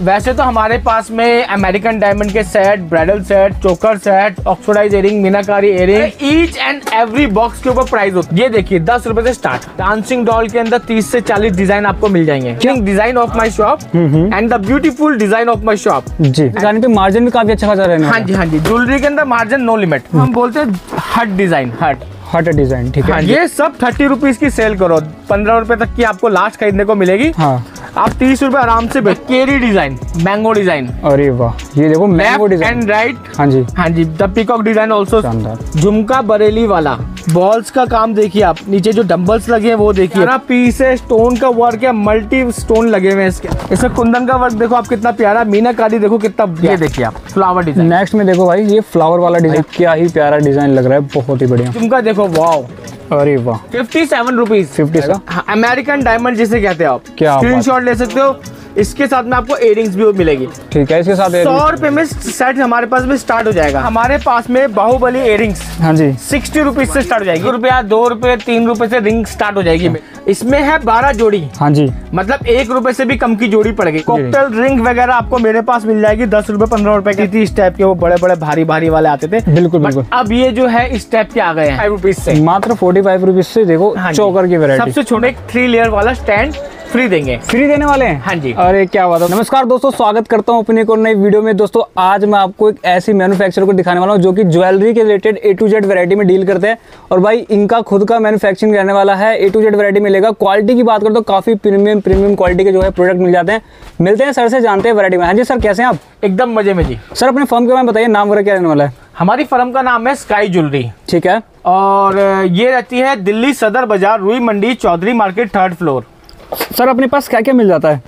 वैसे तो हमारे पास में अमेरिकन डायमंड के set bridal set choker set oxidise earring meenakari earring each and every box के ऊपर प्राइस होती है। ये देखिए दस रुपए से स्टार्ट डांसिंग डॉल के अंदर तीस से चालीस डिज़ाइन आपको मिल जाएँगे। Design of my shop and the beautiful design of my shop जी। दुकान पे मार्जिन भी काफ़ी अच्छा खासा रहने हाँ जी हाँ जी। ज्वेलरी के अंदर मार्जिन नो लिमिट हम बोलते हैं हट डिज़ाइन हट। हट डिज़ाइन ठीक है? हाँ, ये सब थर्टी रुपीज़ की सेल करो। पंद्रह रुपए तक की आपको लास्ट खरीदने को मिलेगी। हाँ। आप तीस रुपए आराम से बेच केरी डिज़ाइन मैंगो डिज़ाइन अरे वाह ये देखो मैंगो डिज़ाइन एंड राइट हाँ जी। हाँ जी द पिकॉक डिज़ाइन ऑल्सो झुमका बरेली वाला। बॉल्स का काम देखिए आप नीचे जो डंबल्स लगे हैं वो देखिए। प्यारा पीस है स्टोन का वर्क है मल्टी स्टोन लगे हुए हैं इसके। इसमें कुंदन का वर्क देखो आप कितना प्यारा मीना मीनाकारी देखो कितना ये देखिए आप फ्लावर डिज़ाइन नेक्स्ट में देखो भाई ये फ्लावर वाला डिज़ाइन क्या ही प्यारा डिज़ाइन लग रहा है बहुत ही बढ़िया। झुमका देखो वाओ अरे वाह. Fifty seven rupees fifty American diamond जिसे कहते हैं आप. क्या स्क्रीन शॉट ले सकते हो. इसके साथ में आपको इयरिंग्स भी मिलेगी. ठीक है इसके साथ सौ रुपए में सेट हमारे पास में स्टार्ट हो जाएगा. हमारे पास में बाहुबली इयरिंग्स हाँ जी. सिक्सटी रुपीज़ से स्टार्ट हो जाएगी. रुपया दो रुपए तीन रुपए से रिंग स्टार्ट हो जाएगी. इसमें है बारह जोड़ी। हाँ जी। मतलब एक रुपए से भी कम की जोड़ी पड़ गई कॉकटेल रिंग वगैरह आपको मेरे पास मिल जाएगी दस रुपए पंद्रह रूपए की थी इस टाइप के वो बड़े बड़े भारी भारी वाले आते थे। बिल्कुल बिल्कुल। अब ये जो है इस टाइप के आ गए हैं। फाइव रुपीज़ से मात्र फोर्टी फाइव रुपीज़ से देखो हाँ चौकर की वेरायटी सबसे छोटे थ्री लेयर वाला स्टैंड फ्री देंगे। फ्री देने वाले हैं? हाँ जी। अरे क्या बात है। नमस्कार दोस्तों स्वागत करता हूँ अपने और नई वीडियो में। दोस्तों आज मैं आपको एक ऐसी मैन्युफैक्चरर को दिखाने वाला हूँ जो कि ज्वेलरी के related A to Z variety में डील करते हैं। और भाई इनका खुद का मैन्युफैक्चरिंग रहने वाला है। ए टू जेड वैरायटी मिलेगा। क्वालिटी की बात करें तो काफ़ी प्रीमियम प्रीमियम क्वालिटी के जो है प्रोडक्ट मिल जाते हैं। मिलते हैं सर से जानते हैं वैरायटी में। हाँ जी सर कैसे हैं आप? एकदम मज़े में जी। सर अपने फर्म के बारे में बताइए नाम वगैरह क्या रहने वाला है? हमारी फर्म का नाम है स्काई ज्वेलरी ठीक है। और ये रहती है Delhi Sadar Bazaar Rui Mandi Chaudhary market third floor sir अपने पास क्या क्या मिल जाता है?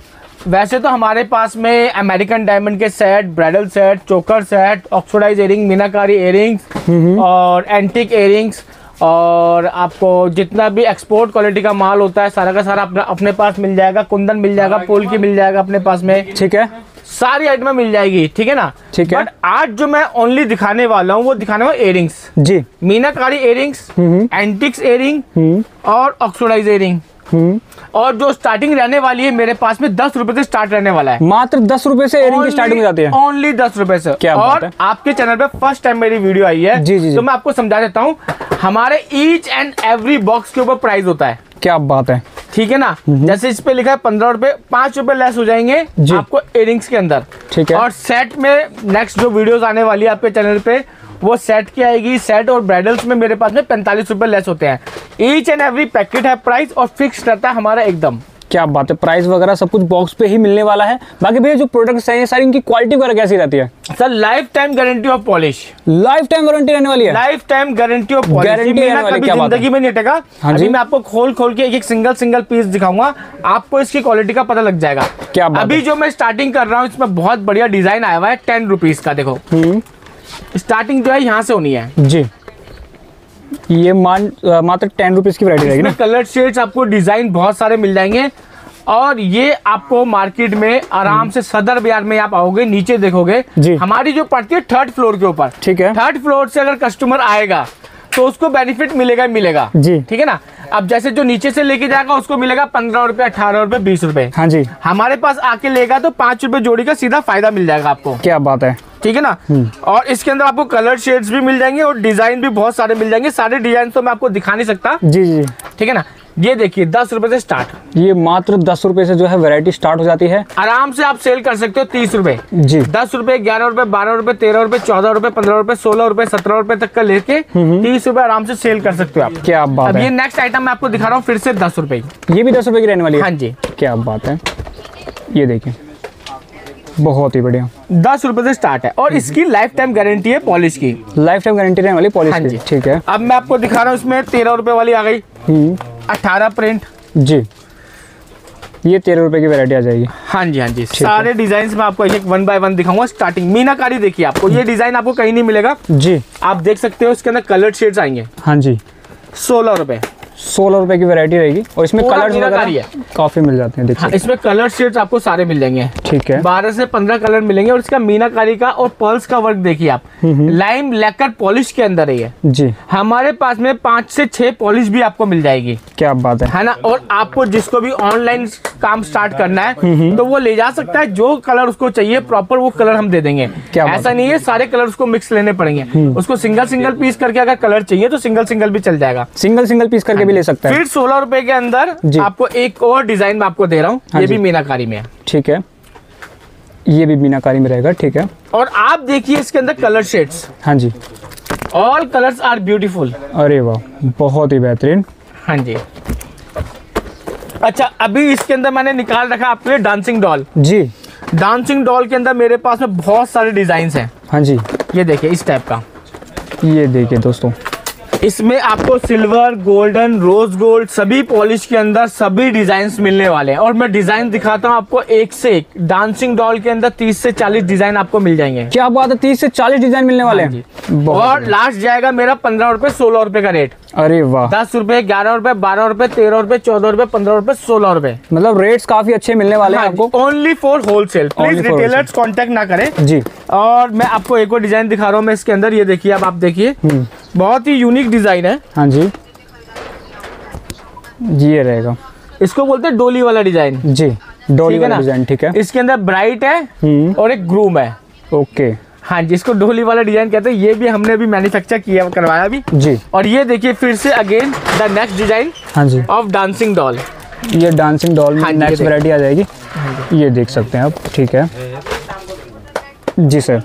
वैसे तो हमारे पास में अमेरिकन डायमंड के set bridal set choker set oxidised earring meenakari earrings और एंटिक एयरिंग्स और आपको जितना भी एक्सपोर्ट क्वालिटी का माल होता है सारा का सारा अपना अपने पास मिल जाएगा कुंदन मिल जाएगा पोल की मिल जाएगा अपने पास में। ठीक है। सारी आइटमें मिल जाएगी ठीक है ना? ठीक है। बट आज जो मैं ओनली दिखाने वाला हूँ वो दिखाने वाला एयरिंग्स जी। मीनाकारी एयरिंग्स एंटिक्स एयरिंग और ऑक्सोडाइज एयरिंग और जो स्टार्टिंग रहने वाली है मेरे पास में दस रुपए से स्टार्ट रहने वाला है। मात्र दस रुपए से एयरिंग की स्टार्टिंग हो जाती है। ओनली दस रुपए से। क्या बात और है? आपके चैनल पे फ़र्स्ट टाइम मेरी वीडियो आई है। जी, जी, जी। तो मैं आपको समझा देता हूँ हमारे ईच एंड एवरी बॉक्स के ऊपर प्राइस होता है। क्या बात है। ठीक है ना? जैसे इस पे लिखा है पंद्रह रुपए पाँच रुपए लेस हो जाएँगे। आपको इयरिंग्स के अंदर। ठीक है। और सेट में नेक्स्ट जो वीडियोस आने वाली है आपके चैनल पे वो सेट की आएगी। सेट और ब्राइडल्स में मेरे पास में पैंतालीस रुपए लेस होते हैं। ईच एंड एवरी पैकेट है प्राइस और फिक्स रहता है हमारा एकदम। क्या बात है? प्राइस वगैरह सब कुछ बॉक्स पे ही मिलने वाला है। बाकी भैया जो प्रोडक्ट्स हैं ये सारी इनकी क्वालिटी वगैरह कैसी रहती है? Sir lifetime guarantee of polish lifetime warranty रहने वाली है लाइफ टाइम गारंटी ऑफ़ क्या ज़िंदगी में नहीं हटेगा हाँ अभी जी। मैं आपको खोल खोल के एक एक सिंगल सिंगल पीस दिखाऊँगा। आपको इसकी क्वालिटी का पता लग जाएगा। क्या बात अभी जो मैं स्टार्टिंग कर रहा हूँ इसमें बहुत बढ़िया डिज़ाइन आया हुआ है टेन रुपीज़ का देखो। हम्म। स्टार्टिंग जो है यहाँ से होनी है। जी। ये मान मात्र टेन रुपीज़ की वैरायटी रहेगी ना? कलर शेड्स आपको डिज़ाइन बहुत सारे मिल जाएँगे। और ये आपको मार्केट में आराम से सदर बाज़ार में आप आओगे नीचे देखोगे। जी। हमारी जो पड़ती है थर्ड फ्लोर के ऊपर। ठीक है। थर्ड फ्लोर से अगर कस्टमर आएगा तो उसको बेनिफिट मिलेगा ही मिलेगा। जी। ठीक है ना? अब जैसे जो नीचे से लेके जाएगा उसको मिलेगा पंद्रह रुपए अठारह रुपए बीस रुपए। हाँ जी। हमारे पास आके लेगा तो पाँच रुपए जोड़ी का सीधा फ़ायदा मिल जाएगा आपको। क्या बात है। ठीक है ना? और इसके अंदर आपको कलर शेड्स भी मिल जाएँगे और डिज़ाइन भी बहुत सारे मिल जाएँगे। सारे डिज़ाइन तो मैं आपको दिखा नहीं सकता। जी जी। ठीक है ना? ये देखिए दस रुपए से स्टार्ट ये मात्र दस रुपए से जो है वैरायटी स्टार्ट हो जाती है। आराम से आप सेल कर सकते हो तीस रुपए। जी। दस रुपए ग्यारह रुपए बारह रुपए तेरह रुपए चौदह रुपए पंद्रह रुपए सोलह रुपए सत्रह रुपए तक का लेके तीस रुपए आराम से सेल कर सकते हो आप। क्या बात अब है? ये नेक्स्ट आइटम मैं आपको दिखा रहा हूँ फिर से दस रुपए। की ये भी दस रुपए की रहने वाली है। हाँ जी। क्या बात है। ये देखिए। बहुत ही बढ़िया। दस रुपए से स्टार्ट है। और इसकी लाइफ टाइम गारंटी है पॉलिश की। लाइफ टाइम गारंटी रहने वाली हाँ की ठीक है। अब मैं आपको दिखा रहा हूँ इसमें तेरह रुपए वाली आ गई। हम्म। अठारह प्रिंट जी। ये तेरह रुपए की वैरायटी आ जाएगी। हाँ जी हाँ जी। सारे डिज़ाइन में आपको एक एक वन बाय वन दिखाऊँगा। स्टार्टिंग मीनाकारी देखिए आपको। ये डिज़ाइन आपको कहीं नहीं मिलेगा। जी। आप देख सकते हो इसके अंदर कलर शेड्स आएँगे। हाँ जी। सोलह रुपए। सोलह रुपए की वैरायटी रहेगी। और इसमें कलर्स वगैरह काफ़ी मिल जाते हैं हाँ इसमें कलर शेड्स आपको सारे मिल जाएँगे। ठीक है। बारह से पंद्रह कलर मिलेंगे और इसका मीनाकारी का और पर्ल्स का वर्क देखिए आप। लाइम लेकर पॉलिश के अंदर है जी। हमारे पास में पाँच से छह पॉलिश भी आपको मिल जाएगी। क्या बात है। है ना? और आपको जिसको भी ऑनलाइन काम स्टार्ट करना है तो वो ले जा सकता है। जो कलर उसको चाहिए प्रॉपर वो कलर हम दे देंगे। क्या ऐसा नहीं है सारे कलर उसको मिक्स लेने पड़ेंगे। उसको सिंगल सिंगल पीस करके अगर कलर चाहिए तो सिंगल सिंगल भी चल जाएगा। सिंगल सिंगल पीस करके भी ले सकता है। फिर सोलह रुपए के अंदर आपको एक और डिज़ाइन में आपको दे रहा हूँ। हाँ ये भी मीनाकारी में है। ठीक है। ये भी मीनाकारी में रहेगा ठीक है। और आप देखिए इसके अंदर कलर शेड्स हाँ जी। ऑल कलर्स आर ब्यूटीफुल अरे वाह बहुत ही बेहतरीन। हाँ जी। अच्छा अभी इसके अंदर मैंने निकाल रखा आपके लिए डांसिंग डॉल जी। डांसिंग डॉल के अंदर मेरे पास में बहुत सारे डिज़ाइन हैं। हाँ जी। ये देखिए इस टाइप का। ये देखिए दोस्तों। इसमें आपको सिल्वर गोल्डन रोज गोल्ड सभी पॉलिश के अंदर सभी डिज़ाइन मिलने वाले हैं। और मैं डिज़ाइन दिखाता हूँ आपको एक से एक। डांसिंग डॉल के अंदर 30 से 40 डिज़ाइन आपको मिल जाएँगे। क्या बात है तीस से चालीस डिज़ाइन मिलने वाले हाँ? हैं और लास्ट जाएगा मेरा पंद्रह रुपए सोलह रुपए का रेट अरे वाह। दस रुपए ग्यारह रुपए बारह रुपए तेरह रुपए चौदह रुपए पंद्रह रुपए सोलह रुपए। मतलब रेट्स काफ़ी अच्छे मिलने वाले हैं आपको। Only for wholesale please retailers contact ना करें। जी। और मैं आपको एक और डिज़ाइन दिखा रहा हूँ मैं इसके अंदर ये देखिए अब आप देखिए। हम्म। बहुत ही यूनिक डिज़ाइन है। हाँ जी। जी ये रहेगा। इसको बोलते हैं डोली वाला डिज़ाइन जी डोली वाला डिज़ाइन ठीक है। इसके अंदर ब्राइट है हम्म। और एक ग्रूम है। ओके। हाँ जी इसको डोली वाला डिज़ाइन कहते हैं। ये भी हमने भी मैन्युफैक्चर किया करवाया अभी जी। और ये देखिए फिर से अगेन द नेक्स्ट डिज़ाइन हाँ जी। ऑफ़ डांसिंग डॉल ये डांसिंग डॉल में हाँ नेक्स्ट ये वैरायटी आ जाएगी। ये देख सकते हैं आप ठीक है। जी सर।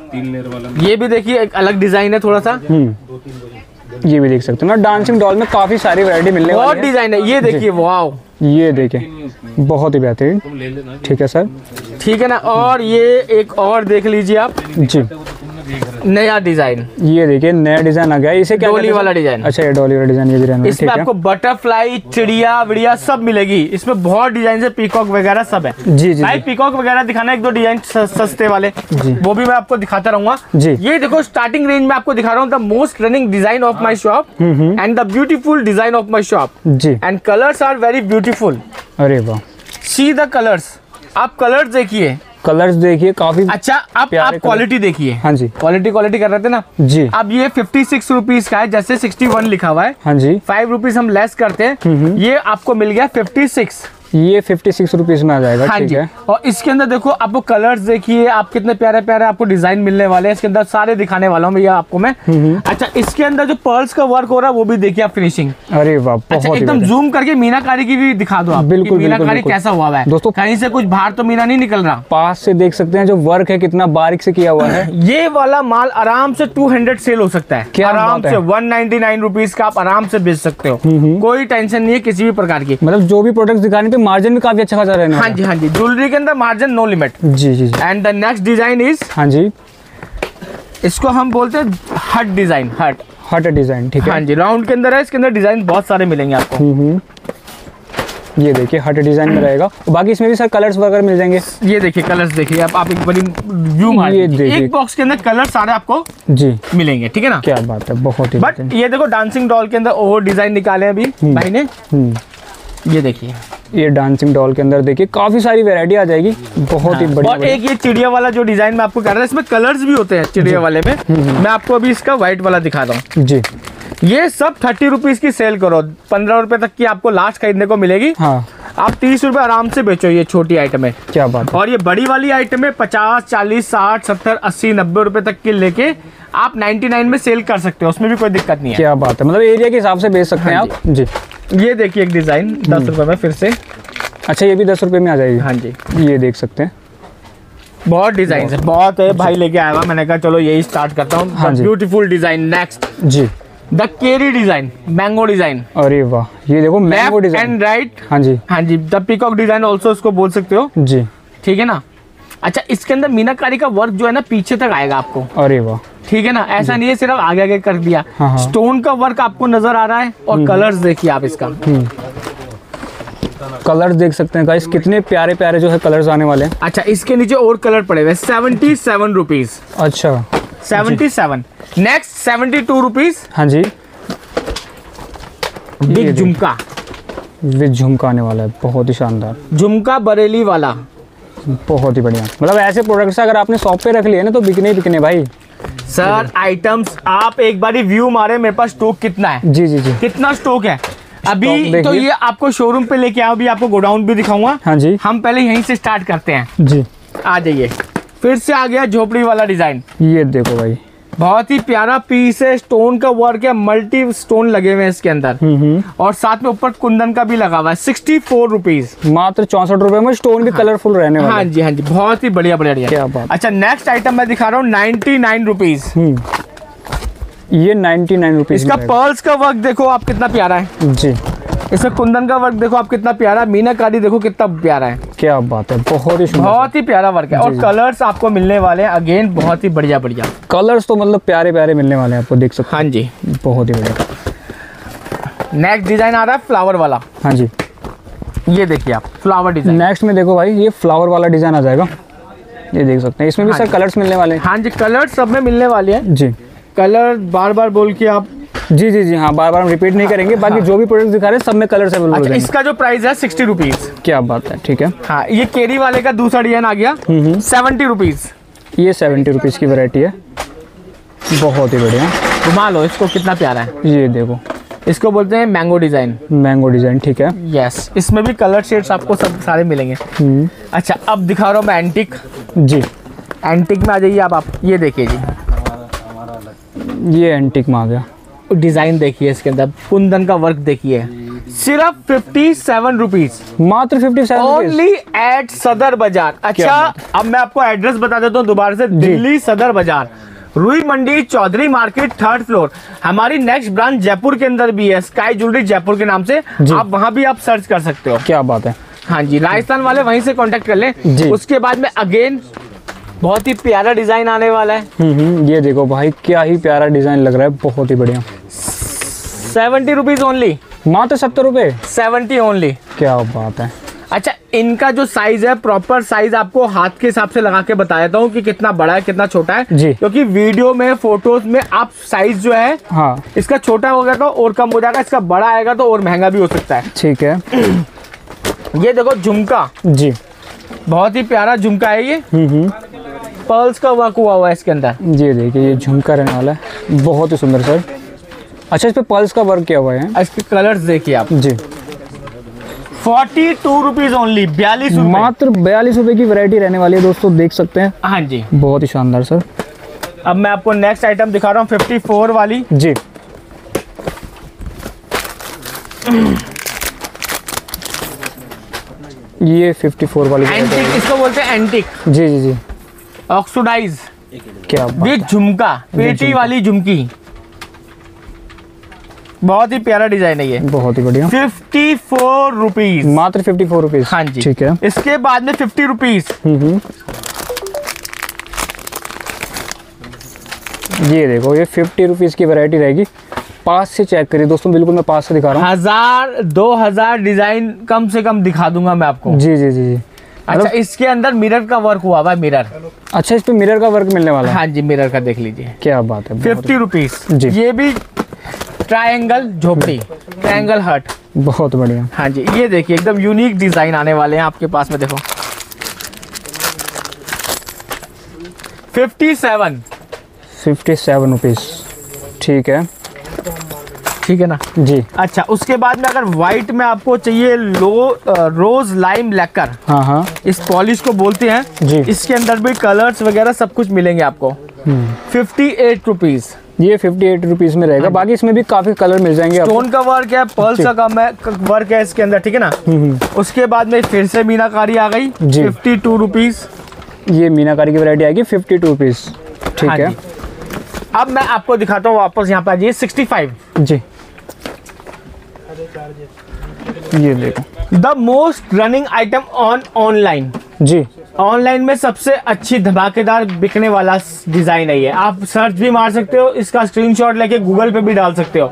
ये भी देखिए एक अलग डिज़ाइन है थोड़ा सा हम्म। ये भी देख सकते हो। ना डांसिंग डॉल में काफ़ी सारी वैरायटी मिलने बहुत वाली है। डिज़ाइन है। ये देखिए वाओ ये देखिए बहुत ही बेहतरीन। ठीक है सर। ठीक है ना? और ये एक और देख लीजिए आप। जी। नया डिज़ाइन। ये देखिए नया डिज़ाइन आ गया। इसे क्या डोली वाला डिज़ाइन। अच्छा ये डोली वाला डिज़ाइन ये भी रहना इसमें आपको बटरफ्लाई चिड़िया विड़िया सब मिलेगी। इसमें बहुत डिज़ाइन है पीकॉक वगैरह सब है। जी जी भाई पीकॉक वगैरह दिखाना एक दो डिज़ाइन सस्ते वाले। जी। वो भी मैं आपको दिखाता रहूँगा। जी। ये देखो स्टार्टिंग रेंज में आपको दिखा रहा हूँ the most running design of my shop and the beautiful design of my shop ji. And colours are very beautiful अरे वाह। सी द कलर्स आप कलर्स देखिए। कलर्स देखिए काफ़ी अच्छा अब आप क्वालिटी देखिए। हाँ जी। क्वालिटी क्वालिटी कर रहे थे ना? जी। अब ये फिफ्टी सिक्स रुपीज़ का है जैसे सिक्सटी वन लिखा हुआ है। हाँ जी। फाइव रुपीज़ हम लेस करते हैं। ये आपको मिल गया फिफ्टी सिक्स ये फिफ्टी सिक्स रुपीज़ में आ जाएगा हाँ ठीक जी। है। और इसके अंदर देखो आपको कलर्स देखिए आप कितने प्यारे प्यारे आपको डिज़ाइन मिलने वाले हैं। इसके अंदर सारे दिखाने वाला हूँ भैया आपको मैं। अच्छा इसके अंदर जो पर्ल्स का वर्क हो रहा है वो भी देखिए आप फिनिशिंग अरे वाह अच्छा एकदम जूम करके मीनाकारी की भी दिखा दो आप। बिल्कुल, मीनाकारी कैसा हुआ है। दोस्तों- कहीं से कुछ बाहर तो मीना नहीं निकल रहा। पास से देख सकते हैं जो वर्क है कितना बारीक से किया हुआ है। ये वाला माल आराम से 200 सेल हो सकता है। आराम से वन नाइनटी का आप आराम से बेच सकते हो। कोई टेंशन नहीं है किसी भी प्रकार की। मतलब जो भी प्रोडक्ट दिखाने मार्जिन भी काफ़ी अच्छा खासा रहने हाँ जी हाँ जी। ज्वेलरी के अंदर मार्जिन नो लिमिट जी जी and the next design is हाँ जी। इसको हम बोलते हैं हट डिज़ाइन हट हट डिज़ाइन ठीक है। हाँ जी राउंड के अंदर है इसके अंदर डिज़ाइन बहुत सारे मिलेंगे आपको। हम्म ये देखिए हट डिज़ाइन में रहेगा। बाकी इसमें भी सर कलर्स वगैरह मिल जाएँगे। ये देखिए कलर्स देखिए आप आप एक बड़ी व्यू मार ये देखिए। एक बॉक्स के अंदर कलर सारे आपको जी। मिलेंगे ठीक है ना? क्या बात है बहुत ही बट ये देखो डांसिंग डॉल के अंदर और डिज़ाइन निकाले अभी भाई ने। हम्म। ये देखिए। ये डांसिंग डॉल के अंदर देखिए काफ़ी सारी वैरायटी आ जाएगी। बहुत ही बढ़िया और एक ये चिड़िया वाला जो डिज़ाइन मैं आपको कर रहा है इसमें कलर्स भी होते हैं चिड़िया वाले में। मैं आपको अभी इसका व्हाइट वाला दिखा रहा हूँ। जी। ये सब थर्टी रुपीज़ की सेल करो। पंद्रह रुपए तक की आपको लास्ट खरीदने को मिलेगी। हाँ। आप तीस रुपए आराम से बेचो ये छोटी आइटम है क्या बात और ये बड़ी वाली आइटम है पचास चालीस साठ सत्तर अस्सी नब्बे रुपए तक की लेके आप 99 में सेल कर सकते हो। उसमें भी कोई दिक्कत नहीं है। क्या बात है। मतलब एरिया के हिसाब से बेच सकते हैं हाँ आप। जी। ये देखिए एक डिज़ाइन दस रुपए में फिर से। अच्छा ये भी दस रुपए में आ जाएगी? हाँ जी। ये देख सकते हैं। बहुत डिज़ाइन है बहुत है भाई लेके आया हुआ मैंने कहा चलो यही स्टार्ट करता हाँ। हूँ। ब्यूटीफुल डिज़ाइन नेक्स्ट जी। द केरी डिज़ाइन मैंगो डिज़ाइन अरे वाह ये देखो मैंगो डिज़ाइन एंड राइट हाँ जी। हाँ जी द पीकॉक डिज़ाइन ऑल्सो उसको बोल सकते हो? जी। ठीक है ना? अच्छा इसके अंदर मीनाकारी का वर्क जो है ना पीछे तक आएगा आपको। अरे वाह। ठीक है ना? ऐसा नहीं है सिर्फ़ आगे आगे कर दिया। हाँ, हाँ। स्टोन का वर्क आपको नज़र आ रहा है और कलर्स देखिए आप इसका। कलर्स देख सकते हैं गाइस कितने प्यारे प्यारे जो है कलर्स आने वाले हैं। अच्छा इसके नीचे और कलर पड़े हुए सेवेंटी सेवन रुपीज़ अच्छा। Seventy seven. Next seventy two rupees हाँ जी। बिग झुमका। विद झुमका आने वाला है बहुत ही शानदार। झुमका बरेली वाला। बहुत ही बढ़िया। मतलब ऐसे प्रोडक्ट्स अगर आपने शॉप पे रख लिए ना तो बिकने ही बिकने भाई। सर आइटम्स आप एक बार व्यू मारे मेरे पास स्टॉक कितना है? जी जी जी। कितना स्टॉक है? अभी तो ये आपको शोरूम पे लेके आओ अभी आपको गोडाउन भी दिखाऊँगा। हाँ जी। हम पहले यहीं से स्टार्ट करते हैं। जी। आ जाइए। फिर से आ गया झोपड़ी वाला डिज़ाइन ये देखो भाई। बहुत ही प्यारा पीस है स्टोन का वर्क है मल्टी स्टोन लगे हुए हैं इसके अंदर। हम्म हम्म। और साथ में ऊपर कुंदन का भी लगा हुआ है सिक्सटी फोर रुपीज़ मात्र चौसठ रुपए में स्टोन भी कलरफुल रहने हाँ जी हाँ जी बहुत ही बढ़िया बढ़िया क्या बात। अच्छा नेक्स्ट आइटम मैं दिखा रहा हूँ नाइनटी नाइन रुपीज़ हम्म। ये नाइन्टी नाइन रुपीज़ इसका पर्ल्स का वर्क देखो आप कितना प्यारा है। जी। इसका कुंदन का वर्क देखो आप कितना प्यारा है। मीनाकारी देखो कितना प्यारा है। क्या बात है बहुत ही बहुत ही प्यारा वर्क है और। कलर्स आपको मिलने वाले हैं। अगेन बहुत ही बढ़िया बढ़िया। कलर्स तो मतलब प्यारे प्यारे मिलने वाले हैं आपको देख सकते हाँ जी। बहुत ही बढ़िया। नेक्स्ट डिज़ाइन आ रहा है फ्लावर वाला। हाँ जी। ये देखिए आप फ्लावर डिज़ाइन नेक्स्ट में देखो भाई ये फ्लावर वाला डिज़ाइन आ जाएगा। ये देख सकते हैं। इसमें भी हाँ सर कलर्स मिलने वाले हैं। हाँ जी कलर सब में मिलने वाले हैं। जी। कलर बार बार बोल के आप जी जी जी हाँ बार बार हम रिपीट नहीं करेंगे बाकी जो भी प्रोडक्ट दिखा रहे हैं सब में कलर्स अवेलेबल हो अच्छा इसका जो प्राइस है सिक्सटी रुपीज़ क्या बात है ठीक है। हाँ ये केरी वाले का दूसरा डिज़ाइन आ गया। हम्म सेवेंटी रुपीज़ ये सेवेंटी रुपीज़ की वैरायटी है। बहुत ही बढ़िया। घुमा लो इसको कितना प्यारा है। ये देखो। इसको बोलते हैं मैंगो डिज़ाइन मैंगो डिज़ाइन ठीक है। यस इसमें भी कलर शेड्स आपको सब सारे मिलेंगे। हम्म, अच्छा अब दिखा रहा हूँ मैं एंटिक जी। एंटिक में आ जाइए आप, आप ये देखिए जी। ये एंटिक में आ गया। डिज़ाइन देखिए इसके अंदर कुंदन का वर्क देखिए। सिर्फ़ फिफ्टी सेवन रुपीज़ मात्र fifty seven only at Sadar Bazaar. अच्छा अब मैं आपको एड्रेस बता देता हूँ दोबारा से। Delhi Sadar Bazaar. Rui Mandi Chaudhary market third floor हमारी नेक्स्ट ब्रांच जयपुर के अंदर भी है स्काई ज्वेलरी जयपुर के नाम से। आप वहाँ भी आप सर्च कर सकते हो। क्या बात है। हाँ जी राजस्थान वाले वहीं से कांटेक्ट कर लें। उसके बाद में अगेन बहुत ही प्यारा डिज़ाइन आने वाला है। हम्म हम्म, ये देखो भाई क्या ही प्यारा डिज़ाइन लग रहा है बहुत ही बढ़िया। सेवेंटी रुपीज़ ओनली मात्र सत्तर रुपए। सेवेंटी ओनली क्या बात है। अच्छा इनका जो साइज़ है प्रॉपर साइज़ आपको हाथ के हिसाब से लगा के बता देता हूँ कि कितना बड़ा है कितना छोटा है। जी। क्योंकि वीडियो में फ़ोटोज़ में आप साइज़ जो है हाँ। इसका छोटा हो गया तो और कम हो जाएगा इसका बड़ा आएगा तो और महँगा भी हो सकता है। ठीक है। ये देखो झुमका। जी। बहुत ही प्यारा झुमका है ये। हम्म हम्म। पर्ल्स का वर्क हुआ हुआ है इसके अंदर। जी देखिए ये झुमका रहने वाला है। बहुत ही सुंदर सर अच्छा इस पे पल्स का वर्क किया हुआ है। इसके कलर्स देखिए आप। जी। फोर्टी टू रुपीज़ ओनली बयालीस मात्र बयालीस रुपए की वैरायटी रहने वाली है दोस्तों देख सकते हैं। हाँ जी। बहुत ही शानदार सर अब मैं आपको नेक्स्ट आइटम दिखा रहा हूँ फिफ्टी फोर वाली। जी। ये 54 वाली एंटिक इसको बोलते हैं एंटिक जी जी जी। ऑक्सीडाइज क्या झुमका पेटी वाली झुमकी। बहुत ही प्यारा डिज़ाइन है ये। बहुत ही बढ़िया। फिफ्टी फोर रुपीज़ मात्र 54 रुपीज़ हाँ जी। ठीक है। इसके बाद में फिफ्टी रुपीज़ हम्म हम्म। ये देखो ये फिफ्टी रुपीज़ की वैरायटी रहेगी। पास से चेक करिए। दोस्तों बिल्कुल मैं पास से दिखा रहा हूँ। हज़ार दो हज़ार डिज़ाइन कम से कम दिखा दूँगा मैं आपको। जी जी जी जी। अच्छा इसके अंदर मिरर का वर्क हुआ हुआ मिरर अच्छा इस पे मिरर का वर्क मिलने वाला है। हाँ जी मिरर का देख लीजिए। क्या बात है फिफ्टी रुपीज़ जी। ये भी ट्रायंगल झोपड़ी ट्रायंगल हट। बहुत बढ़िया। हाँ जी ये देखिए एकदम यूनिक डिज़ाइन आने वाले हैं आपके पास में देखो। Fifty seven fifty seven rupees ठीक है। ठीक है ना? जी। अच्छा उसके बाद में अगर व्हाइट में आपको चाहिए लो रोज लाइम लेकर हाँ हाँ। इस पॉलिश को बोलते हैं जी। इसके अंदर भी कलर्स वगैरह सब कुछ मिलेंगे आपको। फिफ्टी एट रुपीज़ ये फिफ्टी एट रुपीज़ में रहेगा। बाकी इसमें भी काफ़ी कलर मिल जाएँगे स्टोन का वर्क है पर्ल्स का काम है वर्क है इसके अंदर ठीक है ना? हम्म, उसके बाद में फिर से मीनाकारी आ गई। फिफ्टी टू रुपीज़ ये मीनाकारी की वैरायटी आएगी फिफ्टी टू रुपीज़ ठीक हाँ है। अब मैं आपको दिखाता हूँ वापस यहाँ पे आ जाइए सिक्सटी फाइव जी। ये देखो the most running item on online ji. Online में सबसे अच्छी धमाकेदार बिकने वाला डिज़ाइन है ये। आप सर्च भी मार सकते हो इसका स्क्रीनशॉट लेके गूगल पे भी डाल सकते हो।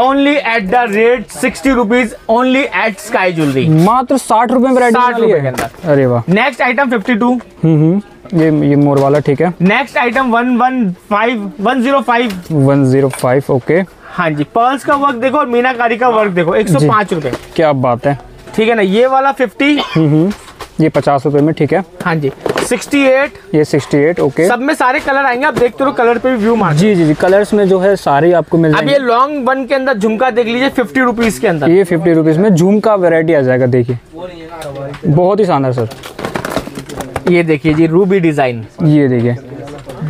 Only at the rate sixty rupees only at Sky Jewellery मात्र साठ रुपए में 60 रुपए के अंदर। अरे वाह। नेक्स्ट आइटम फिफ्टी टू ये ये मोर वाला ठीक है। Next item one one five one zero five one zero five okay हाँ जी पर्ल्स का वर्क देखो और मीनाकारी का वर्क देखो। एक सौ पाँच रूपए। क्या बात है। ठीक है ना? ये वाला फिफ्टी। ये पचास रुपए में ठीक है? हाँ जी। सिक्सटी एट ये सिक्सटी एट ओके। सब में सारे कलर आएँगे आप देखते रहो कलर पे भी व्यू मार जी जी जी कलर्स में जो है सारे आपको मिल अब ये लॉन्ग वन के अंदर झुमका देख लीजिए फिफ्टी रुपीज़ के अंदर। ये फिफ्टी रुपीज़ में झुमका वेरायटी आ जाएगा देखिए। बहुत ही शानदार सर। ये देखिए जी रूबी डिज़ाइन। ये देखिए।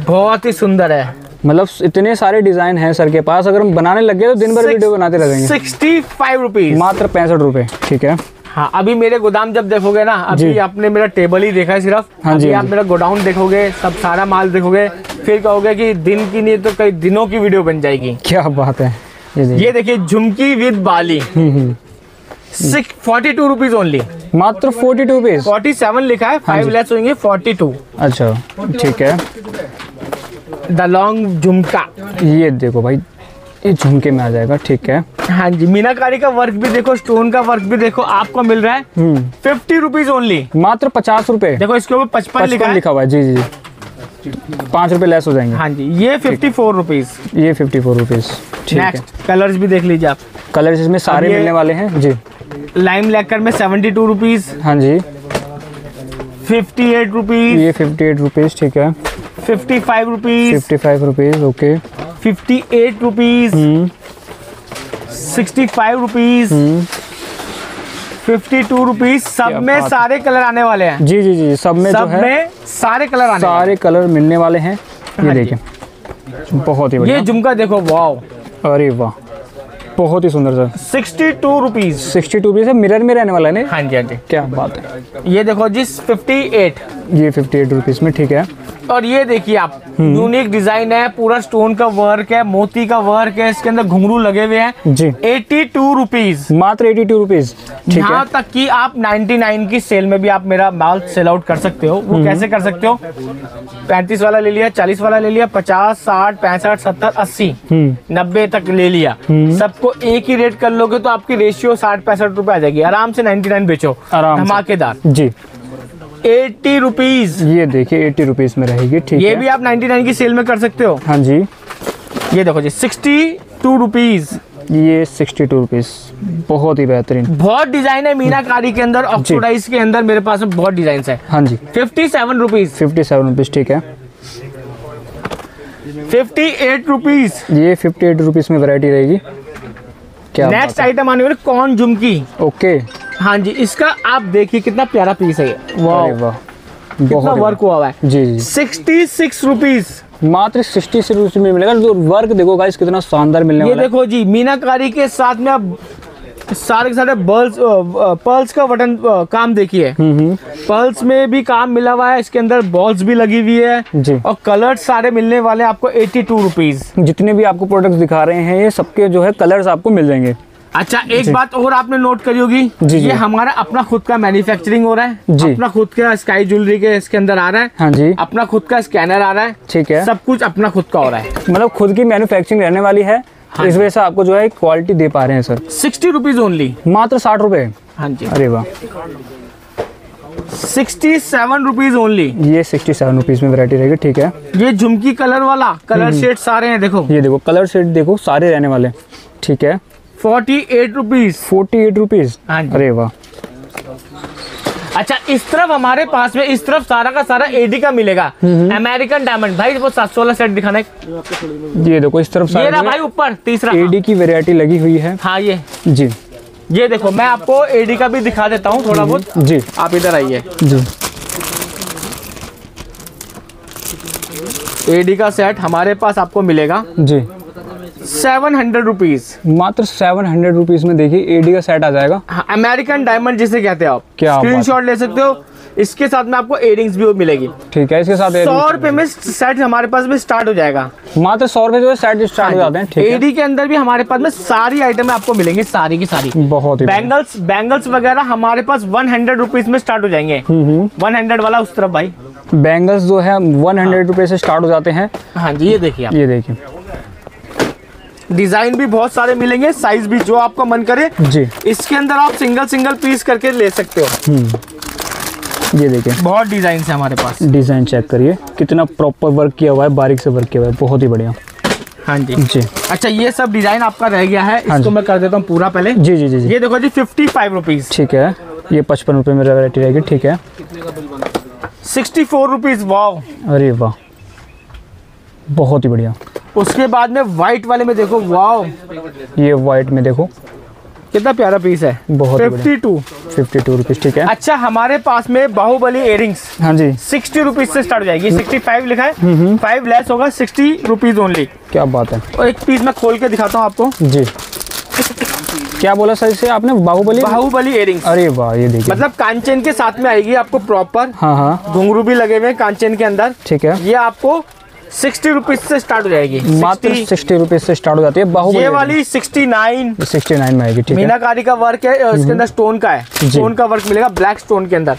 बहुत ही सुंदर है। मतलब इतने सारे डिज़ाइन हैं सर के पास अगर हम बनाने लग गए तो दिन भर वीडियो बनाते रहेंगे। सिक्सटी फाइव रुपीज़ मात्र पैंसठ रुपए ठीक है? हाँ अभी मेरे गोदाम जब देखोगे ना अभी आपने मेरा टेबल ही देखा है सिर्फ़। हाँ जी, अभी हाँ आप मेरा गोडाउन देखोगे सब सारा माल देखोगे फिर कहोगे कि दिन की नहीं तो कई दिनों की वीडियो बन जाएगी। क्या बात है। ये देखिए झुमकी with Bali. Six forty two rupees only मात्र forty two rupees forty seven लिखा है फाइव जी। लेस होंगे फोर्टी टू अच्छा ठीक है। द लॉन्ग झुमका। ये देखो भाई ये झुमके में आ जाएगा ठीक है। हाँ जी मीनाकारी का वर्क भी देखो स्टोन का वर्क भी देखो आपको मिल रहा है। हम्म। फिफ्टी रुपीज़ ओनली मात्र पचास रुपए। देखो इसके ऊपर पचपन लिखा लिखा हुआ है जी जी पाँच रुपए लेस हो जाएँगे। हाँ जी ये फिफ्टी फोर रुपीज़ ये फिफ्टी फोर रुपीज़ ठीक है। कलर्स भी देख लीजिए आप। कलर्स इसमें सारे मिलने वाले हैं जी। लाइम लेकर में सेवेंटी टू रुपीज़ हाँ जी। फिफ्टी एट रुपीज़ ये फिफ्टी एट रुपीज़ ठीक है। Fifty five rupees fifty five rupees okay fifty eight rupees sixty five rupees fifty two rupees सब में सारे कलर आने वाले हैं। जी जी जी सब में जो सब है में सारे कलर आने सारे कलर मिलने वाले हैं। ये हाँ देखिए बहुत ही ये झुमका देखो वाह अरे वाह बहुत ही सुंदर sir. Sixty two rupees sixty two rupees mirror में रहने वाला है हाँ जी हाँ जी। क्या बात है। ये देखो जी फिफ्टी एट ये फिफ्टी एट रुपीज़ में ठीक है। और ये देखिए आप हम्म। यूनिक डिज़ाइन है पूरा स्टोन का वर्क है मोती का वर्क है इसके अंदर घुंघरू लगे हुए हैं। जी। एटी टू रुपीज़ मात्र एटी टू रुपीज़ यहाँ तक कि आप 99 की सेल में भी आप मेरा माल सेल आउट कर सकते हो। हम्म। वो कैसे कर सकते हो? 35 वाला ले लिया 40 वाला ले लिया 50 60 65 70 80 हम्म। 90 तक ले लिया। सबको एक ही रेट कर लोगे तो आपकी रेशियो साठ पैंसठ रुपए आ जाएगी। आराम से 99 बेचो। धमाकेदार। जी। एट्टी रुपीज़ ये देखिए एट्टी रुपीज़ में रहेगी ठीक ये है। भी आप 99 की सेल में कर सकते हो। हाँ जी। ये देखो जी सिक्सटी टू रुपीज़ ये सिक्सटी टू रुपीज़ बहुत ही बेहतरीन। बहुत डिज़ाइन है मीनाकारी के अंदर ऑक्सीडाइज के अंदर मेरे पास में बहुत डिज़ाइन है। हाँ जी। Fifty seven rupees fifty seven rupees ठीक है। फिफ्टी एट रुपीज़ ये फिफ्टी एट रुपीज़ में वैरायटी रहेगी। क्या नेक्स्ट आइटम आने वाले कौन झुमकी? ओके। हाँ जी इसका आप देखिए कितना प्यारा पीस है वाह वाह। कितना वर्क हुआ है। जी जी। सिक्सटी सिक्स रुपीज़ मात्र सिक्सटी से रुपये में मिलेगा। जो वर्क देखो गाइस कितना शानदार मिलने ये वाला है। देखो जी मीनाकारी के साथ में आप सारे के सारे बर्ल्स पर्ल्स का बटन काम देखिए। हम्म हम्म। पर्ल्स में भी काम मिला हुआ है इसके अंदर बॉल्स भी लगी हुई है। जी। और कलर्स सारे मिलने वाले आपको एट्टी टू रुपीज़ जितने भी आपको प्रोडक्ट्स दिखा रहे हैं ये सबके जो है कलर्स आपको मिल जाएँगे। अच्छा एक बात और आपने नोट करी होगी। जी। ये हमारा अपना खुद का मैन्युफैक्चरिंग हो रहा है। जी। अपना खुद का स्काई ज्वेलरी के इसके अंदर आ रहा है। हाँ जी। अपना खुद का स्कैनर आ रहा है। ठीक है। सब कुछ अपना खुद का हो रहा है। मतलब खुद की मैन्युफैक्चरिंग रहने वाली है। हाँ इस वजह से आपको जो है क्वालिटी दे पा रहे हैं सर सिक्सटी रुपीज़ ओनली मात्र साठ रुपए। हाँ जी। अरे वाह। सिक्सटी सेवन रुपीज़ ओनली ये सिक्सटी सेवन रुपीज़ में वैरायटी रहेगी ठीक है। ये झुमकी कलर वाला। कलर शेड सारे हैं देखो। ये देखो कलर शेड देखो सारे रहने वाले। ठीक है। Forty eight rupees forty eight rupees हाँ जी। अरे वाह. अच्छा इस तरफ़ हमारे पास में इस तरफ़ सारा का सारा एडी का मिलेगा. अमेरिकन डायमंड भाई वो सात सौ वाला सेट दिखाना है. ये देखो इस तरफ़ ये रहा सारे भाई ऊपर तीसरा. एडी की वैरायटी लगी हुई है. हाँ ये. जी. ये देखो मैं आपको एडी का भी दिखा देता हूँ थोड़ा बहुत. जी. आप इधर आइए. जी. एडी का सेट हमारे पास आपको मिलेगा. जी. सेवन हंड्रेड रुपीज़ मात्र सेवन हंड्रेड रुपीज़ में देखिए एडी का सेट आ जाएगा। अमेरिकन डायमंड जिसे कहते हैं आप। क्या है। स्क्रीनशॉट ले सकते हो। इसके साथ में आपको इयरिंग्स भी मिलेगी। ठीक है इसके साथ सौ रुपए में सेट हमारे पास में स्टार्ट हो जाएगा। मात्र सौ रुपए जो है सेट स्टार्ट हो जाते हैं ठीक एडी के अंदर भी हमारे पास में सारी आइटम आपको मिलेंगी सारी की सारी। बहुत ही। बैंगल्स बैंगल्स वगैरह हमारे पास वन हंड्रेड रुपीज़ में स्टार्ट हो जाएँगे। हम्म वन हंड्रेड वाला उस तरफ़ भाई। बैंगल्स जो है वन हंड्रेड रुपये से स्टार्ट हो जाते हैं। हाँ जी ये देखिए ये देखिए। डिज़ाइन भी बहुत सारे मिलेंगे साइज़ भी जो आपका मन करे जी। इसके अंदर आप सिंगल सिंगल पीस करके ले सकते हो। ये देखिए। बहुत डिज़ाइन है हमारे पास। डिज़ाइन चेक करिए। कितना प्रॉपर वर्क किया हुआ है बारीक से वर्क किया हुआ है। बहुत ही बढ़िया। हाँ जी। जी। अच्छा ये सब डिज़ाइन आपका रह गया है। हाँ इसको मैं कर देता हूँ पूरा पहले। जी जी जी जी। ये देखो जी फिफ्टी फाइव रुपीज़ ठीक है। ये पचपन रुपये में वैरायटी रहेगी ठीक है। सिक्सटी फोर रुपीज़ वाह अरे वाह। बहुत ही बढ़िया। उसके बाद में व्हाइट वाले में देखो वाव ये व्हाइट में देखो। कितना प्यारा पीस है। बहुत fifty two fifty two rupees ठीक है। अच्छा हमारे पास में बाहुबली इयरिंग्स हाँ जी। सिक्सटी रुपीज़ से स्टार्ट हो जाएगी। हम्म। सिक्सटी फाइव लिखा है। फाइव लेस होगा सिक्सटी रुपीज़ ओनली क्या बात है। और एक पीस मैं खोल के दिखाता हूँ आपको। जी। क्या बोला सर इसे आपने? बाहुबली? बाहुबली इयरिंग्स अरे वाह ये देखिए। मतलब कांचन के साथ में आएगी आपको प्रॉपर हाँ हाँ। घुंघरू भी लगे हुए कांचन के अंदर। ठीक है। ये आपको सिक्सटी रुपीज़ से स्टार्ट हो जाएगी। मात्र सिक्सटी रुपीज़ से स्टार्ट हो जाती है बाहुबली ये वाली। Sixty nine. सिक्सटी नाइन में आएगी ठीक है। मीनाकारी का वर्क है इसके अंदर स्टोन का है। स्टोन का वर्क मिलेगा ब्लैक स्टोन के अंदर।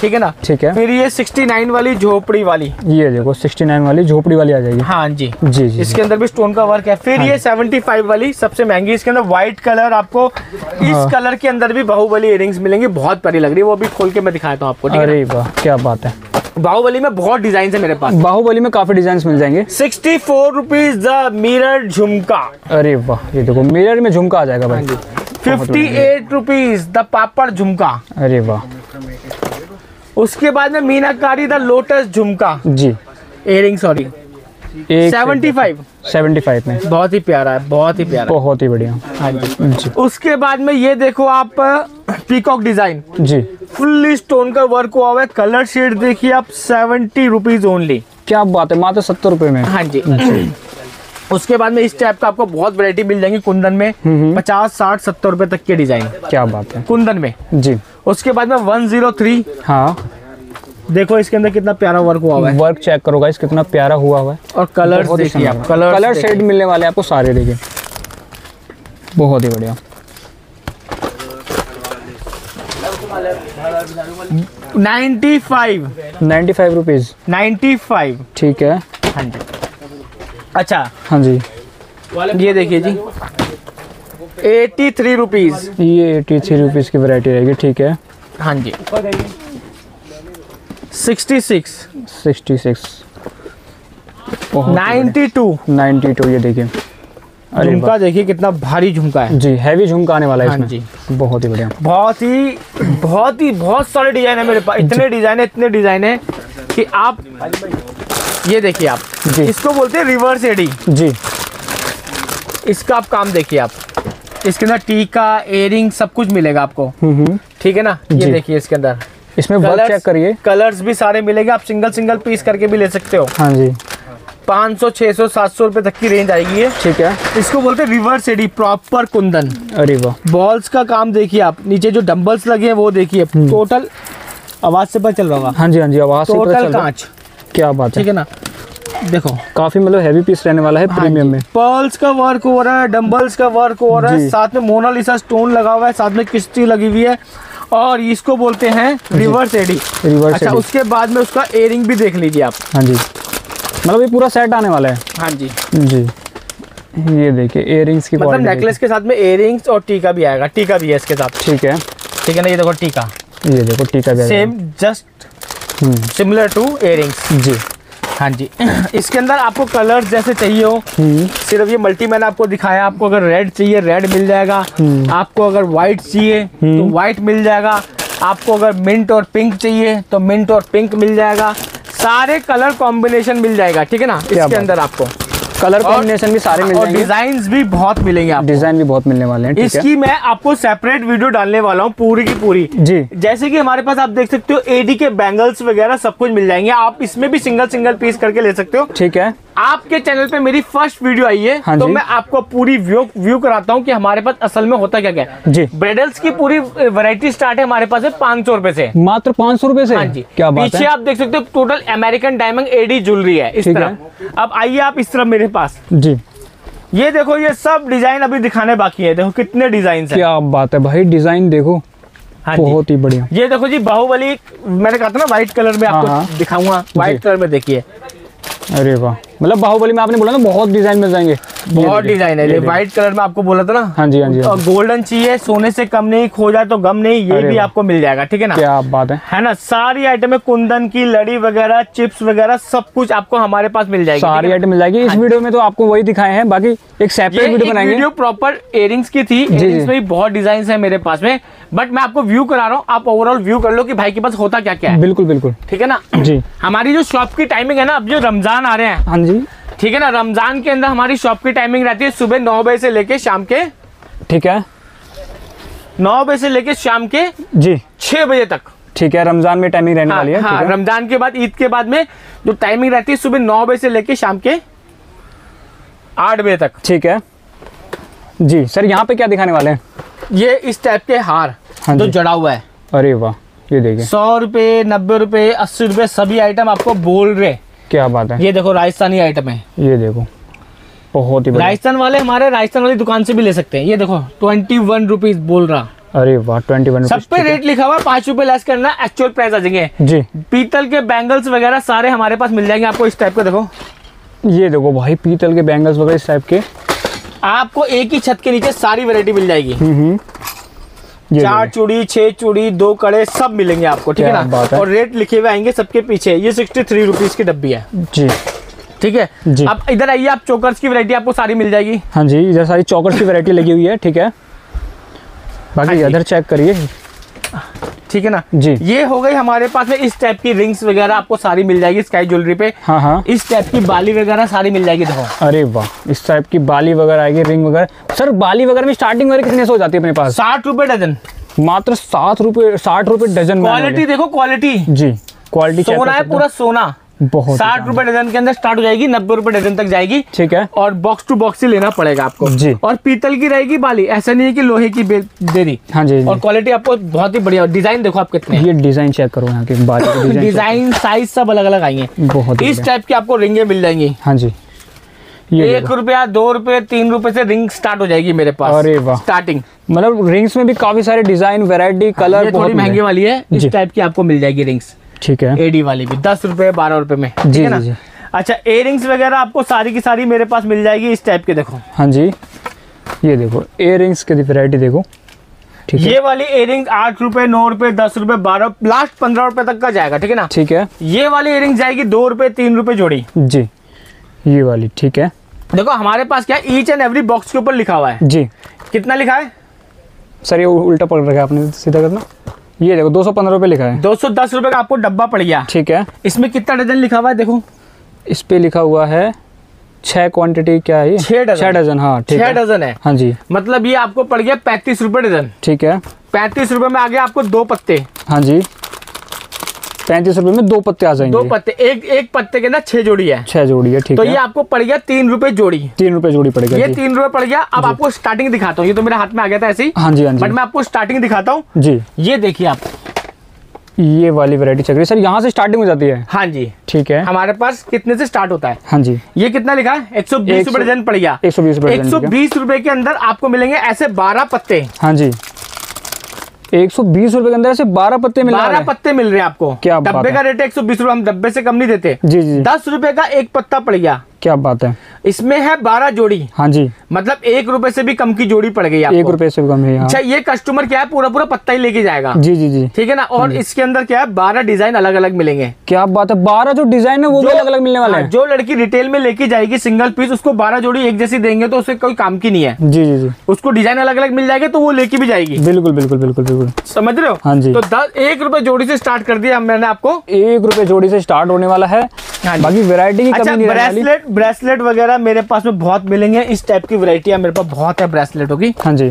ठीक है ना? ठीक है। फिर ये 69 वाली झोपड़ी वाली। ये देखो सिक्सटी नाइन वाली झोपड़ी वाली आ जाएगी। हाँ जी। जी जी इसके अंदर भी स्टोन का वर्क है। फिर ये सेवेंटी फाइव वाली सबसे महँगी इसके अंदर व्हाइट कलर आपको हाँ। इस कलर के अंदर भी बाहुबली इयरिंग्स मिलेंगे। बहुत प्यारी लग रही है वो भी खोल के मैं दिखाता हूँ आपको अरे वाह क्या बात है? बाहुबली में बहुत डिज़ाइन है मेरे पास। बाहुबली में काफ़ी डिज़ाइन मिल जाएँगे। Sixty four rupees the mirror झुमका। अरे वाह ये देखो मिरर में झुमका आ जाएगा भाई। Fifty eight rupees the papad झुमका। अरे वाह। उसके बाद में मीनाकारी द लोटस झुमका। जी। एयरिंग सॉरी एक 75 सेवेंटी फाइव में। बहुत ही प्यारा है बहुत ही प्यारा बहुत ही बढ़िया। हाँ जी। उसके बाद में ये देखो आप पीकॉक डिज़ाइन जी। फुल्ली स्टोन का वर्क हुआ हुआ है। कलर शेड देखिए आप सेवेंटी रुपीज़ ओनली क्या बात है मात्र सत्तर रुपए में। हाँ जी। उसके बाद में इस टाइप का आपको बहुत वैरायटी मिल जाएँगी कुंदन में। पचास साठ सत्तर रुपए तक के डिज़ाइन क्या बात है। कुंदन में। जी। उसके बाद में वन ज़ीरो थ्री। हाँ। देखो इसके अंदर कितना प्यारा वर्क हुआ हुआ है। वर्क चेक करो गाइस कितना प्यारा हुआ हुआ है। और कलर देखिए आप कलर कलर शेड मिलने वाले आपको सारे देखिए बहुत ही बढ़िया। Ninety five. Ninety five rupees ninety five. ठीक है। हाँ जी। अच्छा। हाँ जी। ये देखिए जी। एटी थ्री रुपीज़ ये एटी थ्री रुपीज़ की वैरायटी रहेगी। ठीक है। हाँ जी। Sixty six. Sixty six. Ninety two. Ninety two ये देखिए। झुमका देखिए कितना भारी झुमका है। जी हैवी झुमका आने वाला है हाँ इसमें। जी। बहुत ही बढ़िया। बहुत ही बहुत ही बहुत सारे डिज़ाइन है मेरे पास। इतने डिज़ाइन है इतने डिज़ाइन है कि आप ये देखिए आप जी। इसको बोलते हैं रिवर्स एडी जी। इसका आप काम देखिए आप। इसके अंदर टीका एयरिंग सब कुछ मिलेगा आपको। हम्म हम्म। ठीक है ना? ये। देखिए इसके अंदर। इसमें वर्क चेक करिए। कलर्स भी सारे मिलेंगे आप सिंगल सिंगल पीस करके भी ले सकते हो। हाँ जी। 500 600 700 रुपए तक की रेंज आएगी ये। ठीक है। इसको बोलते हैं रिवर्स एडी प्रॉपर कुंदन। अरे वो बॉल्स का काम देखिए आप नीचे जो डंबल्स लगे हैं वो देखिए। हम्म। टोटल आवाज़ से पता चल रहा होगा। हाँ जी हाँ जी आवाज़ से पता चल रहा कांच। क्या बात है। ठीक है ना? देखो। काफ़ी मतलब हैवी पीस रहने वाला है हाँ प्रीमियम में। पर्ल्स का वर्क हो रहा है डंबल्स का वर्क हो। रहा है साथ में मोनालिसा स्टोन लगा हुआ है साथ में किश्ती लगी हुई है। और इसको बोलते हैं रिवर्स एडी रिवर्स अच्छा उसके बाद में उसका एयरिंग भी देख लीजिए आप। हाँ जी। मतलब ये पूरा सेट आने वाला है। हाँ जी। जी। ये देखिए इयरिंग्स की मतलब नेकलेस के साथ में एयरिंग्स और टीका भी आएगा। टीका भी है इसके साथ। ठीक है। ठीक है ना? ये देखो टीका। ये देखो टीका भी same just hmm, similar to earrings जी। हाँ जी। इसके अंदर आपको कलर्स जैसे चाहिए हो हम्म, सिर्फ़ ये मल्टी मैंने आपको दिखाया। आपको अगर रेड चाहिए रेड मिल जाएगा। हम्म। आपको अगर व्हाइट चाहिए तो व्हाइट मिल जाएगा। आपको अगर मिंट और पिंक चाहिए तो मिंट और पिंक मिल जाएगा। सारे कलर कॉम्बिनेशन मिल जाएगा ठीक है ना? इसके अंदर आपको। कलर कॉम्बिनेशन भी सारे मिल और जाएँगे। डिज़ाइन भी बहुत मिलेंगे आपको। डिज़ाइन भी बहुत मिलने वाले हैं ठीक है। इसकी मैं आपको सेपरेट वीडियो डालने वाला हूँ पूरी की पूरी। जी। जैसे कि हमारे पास आप देख सकते हो एडी के बैंगल्स वगैरह सब कुछ मिल जाएँगे। आप इसमें भी सिंगल सिंगल पीस करके ले सकते हो। ठीक है। आपके चैनल पे मेरी फ़र्स्ट वीडियो आई है हाँ तो मैं आपको पूरी व्यू व्यू कराता हूँ कि हमारे पास असल में होता क्या क्या है। जी। ब्रेडल्स की पूरी वैरायटी स्टार्ट है हमारे पास है पाँच सौ रुपए से। मात्र पाँच सौ रुपए से? हाँ जी। क्या बात पीछे है। आप देख सकते हो total American diamond AD jewellery है इस तरफ़ अब आइए आप इस तरफ़ मेरे पास। जी। ये देखो ये सब डिज़ाइन अभी दिखाने बाकी है। देखो कितने डिज़ाइन है। क्या बात है भाई डिज़ाइन देखो। हाँ जी। बहुत ही बढ़िया। ये देखो जी बाहुबली मैंने कहा था ना व्हाइट कलर में हाँ, आपको हाँ। दिखाऊँगा। व्हाइट कलर में देखिए। अरे वाह। मतलब बाहुबली में आपने बोला ना बहुत डिज़ाइन मिल जाएँगे। बहुत डिज़ाइन है ये व्हाइट कलर में आपको बोला था ना हाँ जी हाँ जी हाँ और गोल्डन चाहिए सोने से कम नहीं खो जाए तो गम नहीं ये भी आपको मिल जाएगा ठीक है ना? क्या बात है। है ना? सारी आइटम है कुंदन की लड़ी वगैरह चिप्स वगैरह सब कुछ आपको हमारे पास मिल जाएगी सारी आइटम मिल जाएगी। इस वीडियो में तो आपको वही दिखाए हैं बाकी एक सेपरेट वीडियो बनाएँगे। वीडियो प्रॉपर इयरिंग्स की थी जी। इयरिंग्स में बहुत डिज़ाइन है मेरे पास में बट मैं आपको व्यू करा रहा हूँ आप ओवरऑल व्यू कर लो कि भाई के पास होता क्या क्या है। बिल्कुल बिल्कुल। ठीक है ना? जी। हमारी जो शॉप की टाइमिंग है ना अब जो रमज़ान आ रहे हैं हाँ जी। ठीक है ना रमज़ान के अंदर हमारी शॉप की टाइमिंग रहती है सुबह नौ बजे से लेके शाम के ठीक है। नौ बजे से लेके शाम के जी। छह बजे तक। ठीक है रमज़ान में टाइमिंग रहने हाँ, वाली है हाँ, है। रमज़ान के बाद ईद के बाद में जो टाइमिंग रहती है सुबह नौ बजे से लेके शाम के आठ बजे तक। ठीक है। जी सर यहाँ पे क्या दिखाने वाले हैं? ये इस टाइप के हार हाँ जो जड़ा हुआ है। अरे वाह ये देखिए। सौ रुपए नब्बे रुपए अस्सी रुपए सभी आइटम आपको बोल रहे क्या बात है? ये देखो राजस्थानी आइटम है। ये देखो बहुत ही राजस्थान वाले हमारे राजस्थान वाली दुकान से भी ले सकते हैं। ये देखो ट्वेंटी वन रुपीज़ बोल रहा। अरे वाह ट्वेंटी वन सब पे रेट लिखा हुआ है पाँच रुपए लेस करना एक्चुअल प्राइस आ जाएँगे। जी। पीतल के बैंगल्स वगैरह सारे हमारे पास मिल जाएँगे आपको इस टाइप के देखो। ये देखो भाई पीतल के बैंगल्स वगैरह इस टाइप के। आपको एक ही छत के नीचे सारी वेरायटी मिल जाएगी। हम्म हम्म। चार चूड़ी छह चूड़ी दो कड़े सब मिलेंगे आपको ठीक है ना? और रेट लिखे हुए आएँगे सबके पीछे। ये सिक्सटी थ्री रुपीज़ की डब्बी है। जी। ठीक है? जी। अब इधर आइए आप चोकर्स की वैरायटी आपको सारी मिल जाएगी। हाँ जी इधर सारी चौकर्स की वैरायटी लगी हुई है ठीक है। हाँ बाकी इधर चेक करिए। ठीक है ना? जी। ये हो गई हमारे पास में इस टाइप की रिंग्स वगैरह आपको सारी मिल जाएगी स्काई ज्वेलरी पे। हाँ हाँ। इस टाइप की बाली वगैरह सारी मिल जाएगी देखो। अरे वाह इस टाइप की बाली वगैरह आएगी रिंग वगैरह। सर बाली वगैरह में स्टार्टिंग वगैरह कितने से हो जाती है अपने पास? साठ रुपए डजन। मात्र सात रुपए साठ रुपए डजन क्वालिटी देखो क्वालिटी जी क्वालिटी सोना है? पूरा सोना। बहुत साठ। रुपए डजन के अंदर स्टार्ट हो जाएगी नब्बे रुपए डजन तक जाएगी ठीक है। और बॉक्स टू बॉक्स ही लेना पड़ेगा आपको। जी। और पीतल की रहेगी बाली ऐसा नहीं है कि लोहे की बे- दे दी। हाँ जी और क्वालिटी आपको बहुत ही बढ़िया डिज़ाइन देखो आप कितने ये डिज़ाइन चेक करो यहाँ के बाली डिज़ाइन डिज़ाइन साइज़ सब अलग अलग आएँगे बहुत इस टाइप की आपको रिंगे मिल जाएँगी। हाँ जी। ये एक रुपया दो रुपए तीन रुपए से रिंग स्टार्ट हो जाएगी मेरे पास। अरे वाह। स्टार्टिंग मतलब रिंग्स में भी काफ़ी सारे डिज़ाइन वैरायटी कलर हाँ, थोड़ी महँगी वाली है इस टाइप की आपको मिल जाएगी रिंग्स ठीक है। एडी वाली भी दस रुपए बारह रुपए में जी है ना? जी अच्छा इयरिंग्स वगैरह आपको सारी की सारी मेरे पास मिल जाएगी इस टाइप के देखो। हाँ जी ये देखो इयर रिंग्स की वैरायटी देखो ठीक है। ये वाली इयरिंग आठ रुपए नौ रुपए दस रुपए बारह लास्ट पंद्रह रुपए तक का जाएगा ठीक है ना? ठीक है। ये वाली इयरिंग जाएगी दो रुपए तीन रुपए जोड़ी। जी ये वाली ठीक है। देखो हमारे पास क्या ईच एंड एवरी बॉक्स के ऊपर लिखा हुआ है। जी। कितना लिखा है? सर ये उल्टा पकड़ रखा है आपने सीधा करना। ये देखो दो सौ पंद्रह रुपये लिखा है। दो सौ दस रूपए का आपको डब्बा पड़ गया। ठीक है। इसमें कितना डजन लिखा हुआ है देखो। इस पे लिखा हुआ है छह क्वांटिटी क्या है छह डजन। छह डजन हाँ ठीक छह डजन है। हाँ जी। मतलब ये आपको पड़ गया पैंतीस रुपए डजन। ठीक है। पैंतीस रूपए में आ गया आपको दो पत्ते। हाँ जी। पैंतीस रुपये में दो पत्ते आ जाएँगे। दो पत्ते एक एक पत्ते के अंदर छह जोड़ी है। छह जोड़ी है ठीक तो है। ये आपको पड़ गया तीन रुपए जोड़ी। तीन रुपये जोड़ी पड़ेगा ये तीन रुपए पड़ गया। अब आपको स्टार्टिंग दिखाता हूँ। ये तो मेरे हाथ में आ गया था ऐसे ही। हाँ जी हाँ जी। बट मैं आपको स्टार्टिंग दिखाता हूँ। जी। ये देखिए आप। ये वाली वैरायटी चल रही है सर यहाँ से स्टार्टिंग हो जाती है। हाँ जी। ठीक है। हमारे पास कितने से स्टार्ट होता है? हाँ जी। ये कितना लिखा? है एक सौ बीस रुपए डजन पड़ गया। एक सौ बीस रुपये एक सौ बीस रुपए के अंदर आपको मिलेंगे ऐसे बारह पत्ते। हाँ जी। एक सौ बीस रूपए के अंदर ऐसे बारह पत्ते मिल बारह पत्ते मिल रहे हैं आपको। क्या डब्बे का रेट है एक सौ बीस रुपए हम डब्बे से कम नहीं देते। जी जी। दस रुपए का एक पत्ता पड़ गया। क्या बात है? इसमें है बारह जोड़ी। हाँ जी। मतलब एक रुपए से भी कम की जोड़ी पड़ गई एक रुपये से भी कम है। अच्छा ये कस्टमर क्या है? पूरा पूरा पत्ता ही लेके जाएगा। जी जी जी। ठीक है ना? और इसके अंदर क्या है? बारह डिज़ाइन अलग अलग मिलेंगे। क्या बात है? बारह जो डिज़ाइन है वो भी अलग अलग मिलने वाले हाँ, जो लड़की रिटेल में लेके जाएगी सिंगल पीस उसको बारह जोड़ी एक जैसी देंगे तो उसे कोई काम की नहीं है। जी जी जी। उसको डिज़ाइन अलग अलग मिल जाएगा तो वो लेके भी जाएगी। बिल्कुल बिल्कुल बिल्कुल बिल्कुल। समझ रहे हो? हाँ जी। तो दस एक रुपए जोड़ी से स्टार्ट कर दिया मैंने आपको। एक रुपए जोड़ी से स्टार्ट होने वाला है हाँ। बाकी वैरायटी की अच्छा कमी नहीं ब्रेसलेट ब्रेसलेट वगैरह मेरे पास में बहुत मिलेंगे। इस टाइप की वैरायटी मेरे पास बहुत है ब्रेसलेटों की हाँ जी।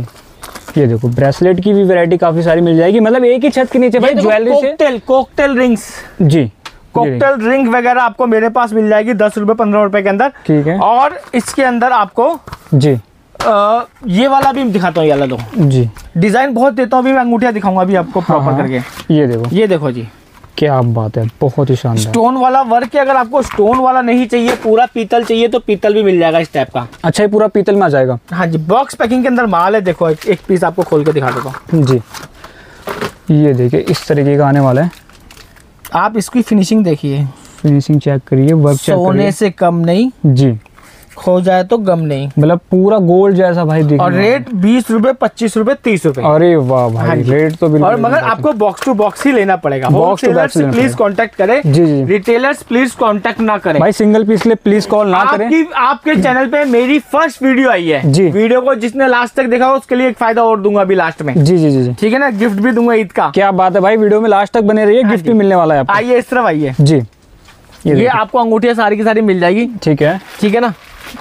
ये देखो ब्रेसलेट की भी वैरायटी काफ़ी सारी मिल जाएगी। मतलब एक ही छत के नीचे भाई ज्वेलरी कोकटेल कोकटेल रिंग्स जी। कोकटेल रिंग वगैरह आपको मेरे पास मिल जाएगी दस रुपए पंद्रह रुपए के अंदर। ठीक है। और इसके अंदर आपको जी। अ, ये वाला भी दिखाता हूँ ये वाला दो। जी। डिज़ाइन बहुत देता हूँ अभी मैं अंगूठिया दिखाऊँगा अभी आपको हाँ, प्रॉपर हाँ, करके। ये देखो। ये देखो जी। क्या बात है बहुत ही शानदार। स्टोन वाला वर्क है अगर आपको स्टोन वाला नहीं चाहिए पूरा पीतल चाहिए तो पीतल भी मिल जाएगा इस टाइप का। अच्छा ये पूरा पीतल में आ जाएगा? हाँ जी बॉक्स पैकिंग के अंदर माल है देखो एक, एक पीस आपको खोल के दिखा देता हूँ। जी। ये देखिए इस तरीके का आने वाला है। आप इसकी फिनिशिंग देखिए। फिनिशिंग चेक करिए वर्क सोने से कम नहीं। जी। खो जाए तो गम नहीं। मतलब पूरा गोल्ड जैसा भाई दिख और रेट बीस रूपए पच्चीस रूपए तीस रूपए। अरे वाह हाँ भाई जी। रेट तो बिल्कुल और मगर आपको बॉक्स टू बॉक्स ही लेना पड़ेगा। बॉक्स to होलसेलर box से लेना प्लीज़ कॉन्टेक्ट कांटेक्ट करें। जी, जी। रिटेलर्स प्लीज़ कॉन्टेक्ट ना करें। भाई सिंगल पीस लिए प्लीज़ कॉल ना करें। आपके चैनल पे मेरी फ़र्स्ट वीडियो आई है। जी। वीडियो को जिसने लास्ट तक देखा उसके लिए एक फ़ायदा और दूँगा अभी लास्ट में। जी जी जी ठीक है ना? गिफ्ट भी दूँगा ईद का। क्या बात है भाई वीडियो में लास्ट तक बने रहिए हाँ गिफ्ट भी मिलने वाला है आइए इस तरफ़ आइए। जी। ये ये आपको अंगूठिया सारी की सारी मिल जाएगी। ठीक है। ठीक है ना?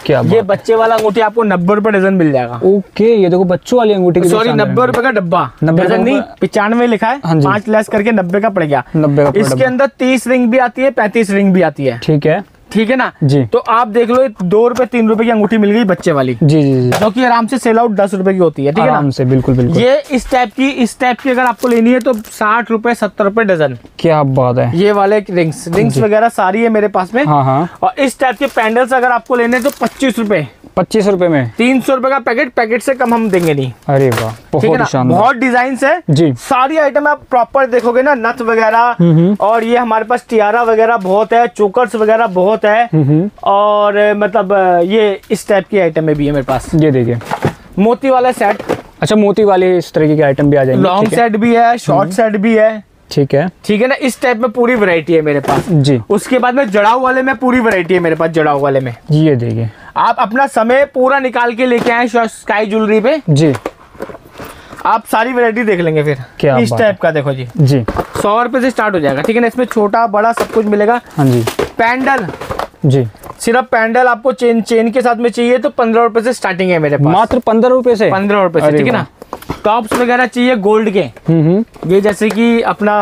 क्या ये बच्चे वाला अंगूठी आपको नब्बे रुपए डजन मिल जाएगा। ओके ये देखो बच्चों वाली अंगूठी सॉरी नब्बे। रुपए का डब्बा। 90 डजन नहीं पिचानवे लिखा है हाँ पाँच लेस करके नब्बे का पड़ गया। नब्बे का इसके अंदर तीस रिंग भी आती है पैंतीस रिंग भी आती है। ठीक है। ठीक है ना? जी। तो आप देख लो दो रुपए तीन रुपए की अंगूठी मिल गई बच्चे वाली। जी जी जी। जो कि आराम से सेल आउट दस रुपए की होती है ठीक है आराम से बिल्कुल बिल्कुल। ये इस टाइप की इस टाइप की अगर आपको लेनी है तो साठ रुपए सत्तर रुपए डजन। क्या बात है। ये वाले रिंग्स रिंग्स वगैरह सारी है मेरे पास में। हाँ हाँ। और इस टाइप के पैंडल्स अगर आपको लेने हैं तो पच्चीस रुपए। पच्चीस रुपए में? तीन सौ रुपए का पैकेट पैकेट से कम हम देंगे नहीं। अरे वाह बहुत बहुत डिज़ाइन है। जी। सारी आइटम आप प्रॉपर देखोगे ना नथ वगैरह और ये हमारे पास टियारा वगैरह बहुत है चोकर्स वगैरह बहुत है। हम्म और मतलब ये इस टाइप की आइटम भी है मेरे पास। ये देखिए। मोती वाला सेट अच्छा मोती वाले इस तरीके के आइटम भी आ जाएँगे लॉन्ग सेट भी है शॉर्ट सेट भी है। ठीक है। ठीक है ना? इस टाइप में पूरी वैरायटी है मेरे पास। जी। उसके बाद में जड़ाऊ वाले में पूरी वैरायटी है मेरे पास जड़ाऊ वाले में। ये देखिए। आप अपना समय पूरा निकाल के लेके आए स्काई ज्वेलरी पे। जी। आप सारी वैरायटी देख लेंगे फिर। क्या इस टाइप का देखो जी। जी। सौ रुपए से स्टार्ट हो जाएगा ठीक है ना? इसमें छोटा बड़ा सब कुछ मिलेगा। हाँ जी। पैंडल जी। सिर्फ़ पैंडल आपको चेन चेन के साथ में चाहिए तो पंद्रह रुपए से स्टार्टिंग है मेरे पास। मात्र पंद्रह रुपए से? पंद्रह रुपए से ठीक है ना? टॉप्स वगैरह चाहिए गोल्ड के। हम्म हम्म। ये जैसे कि अपना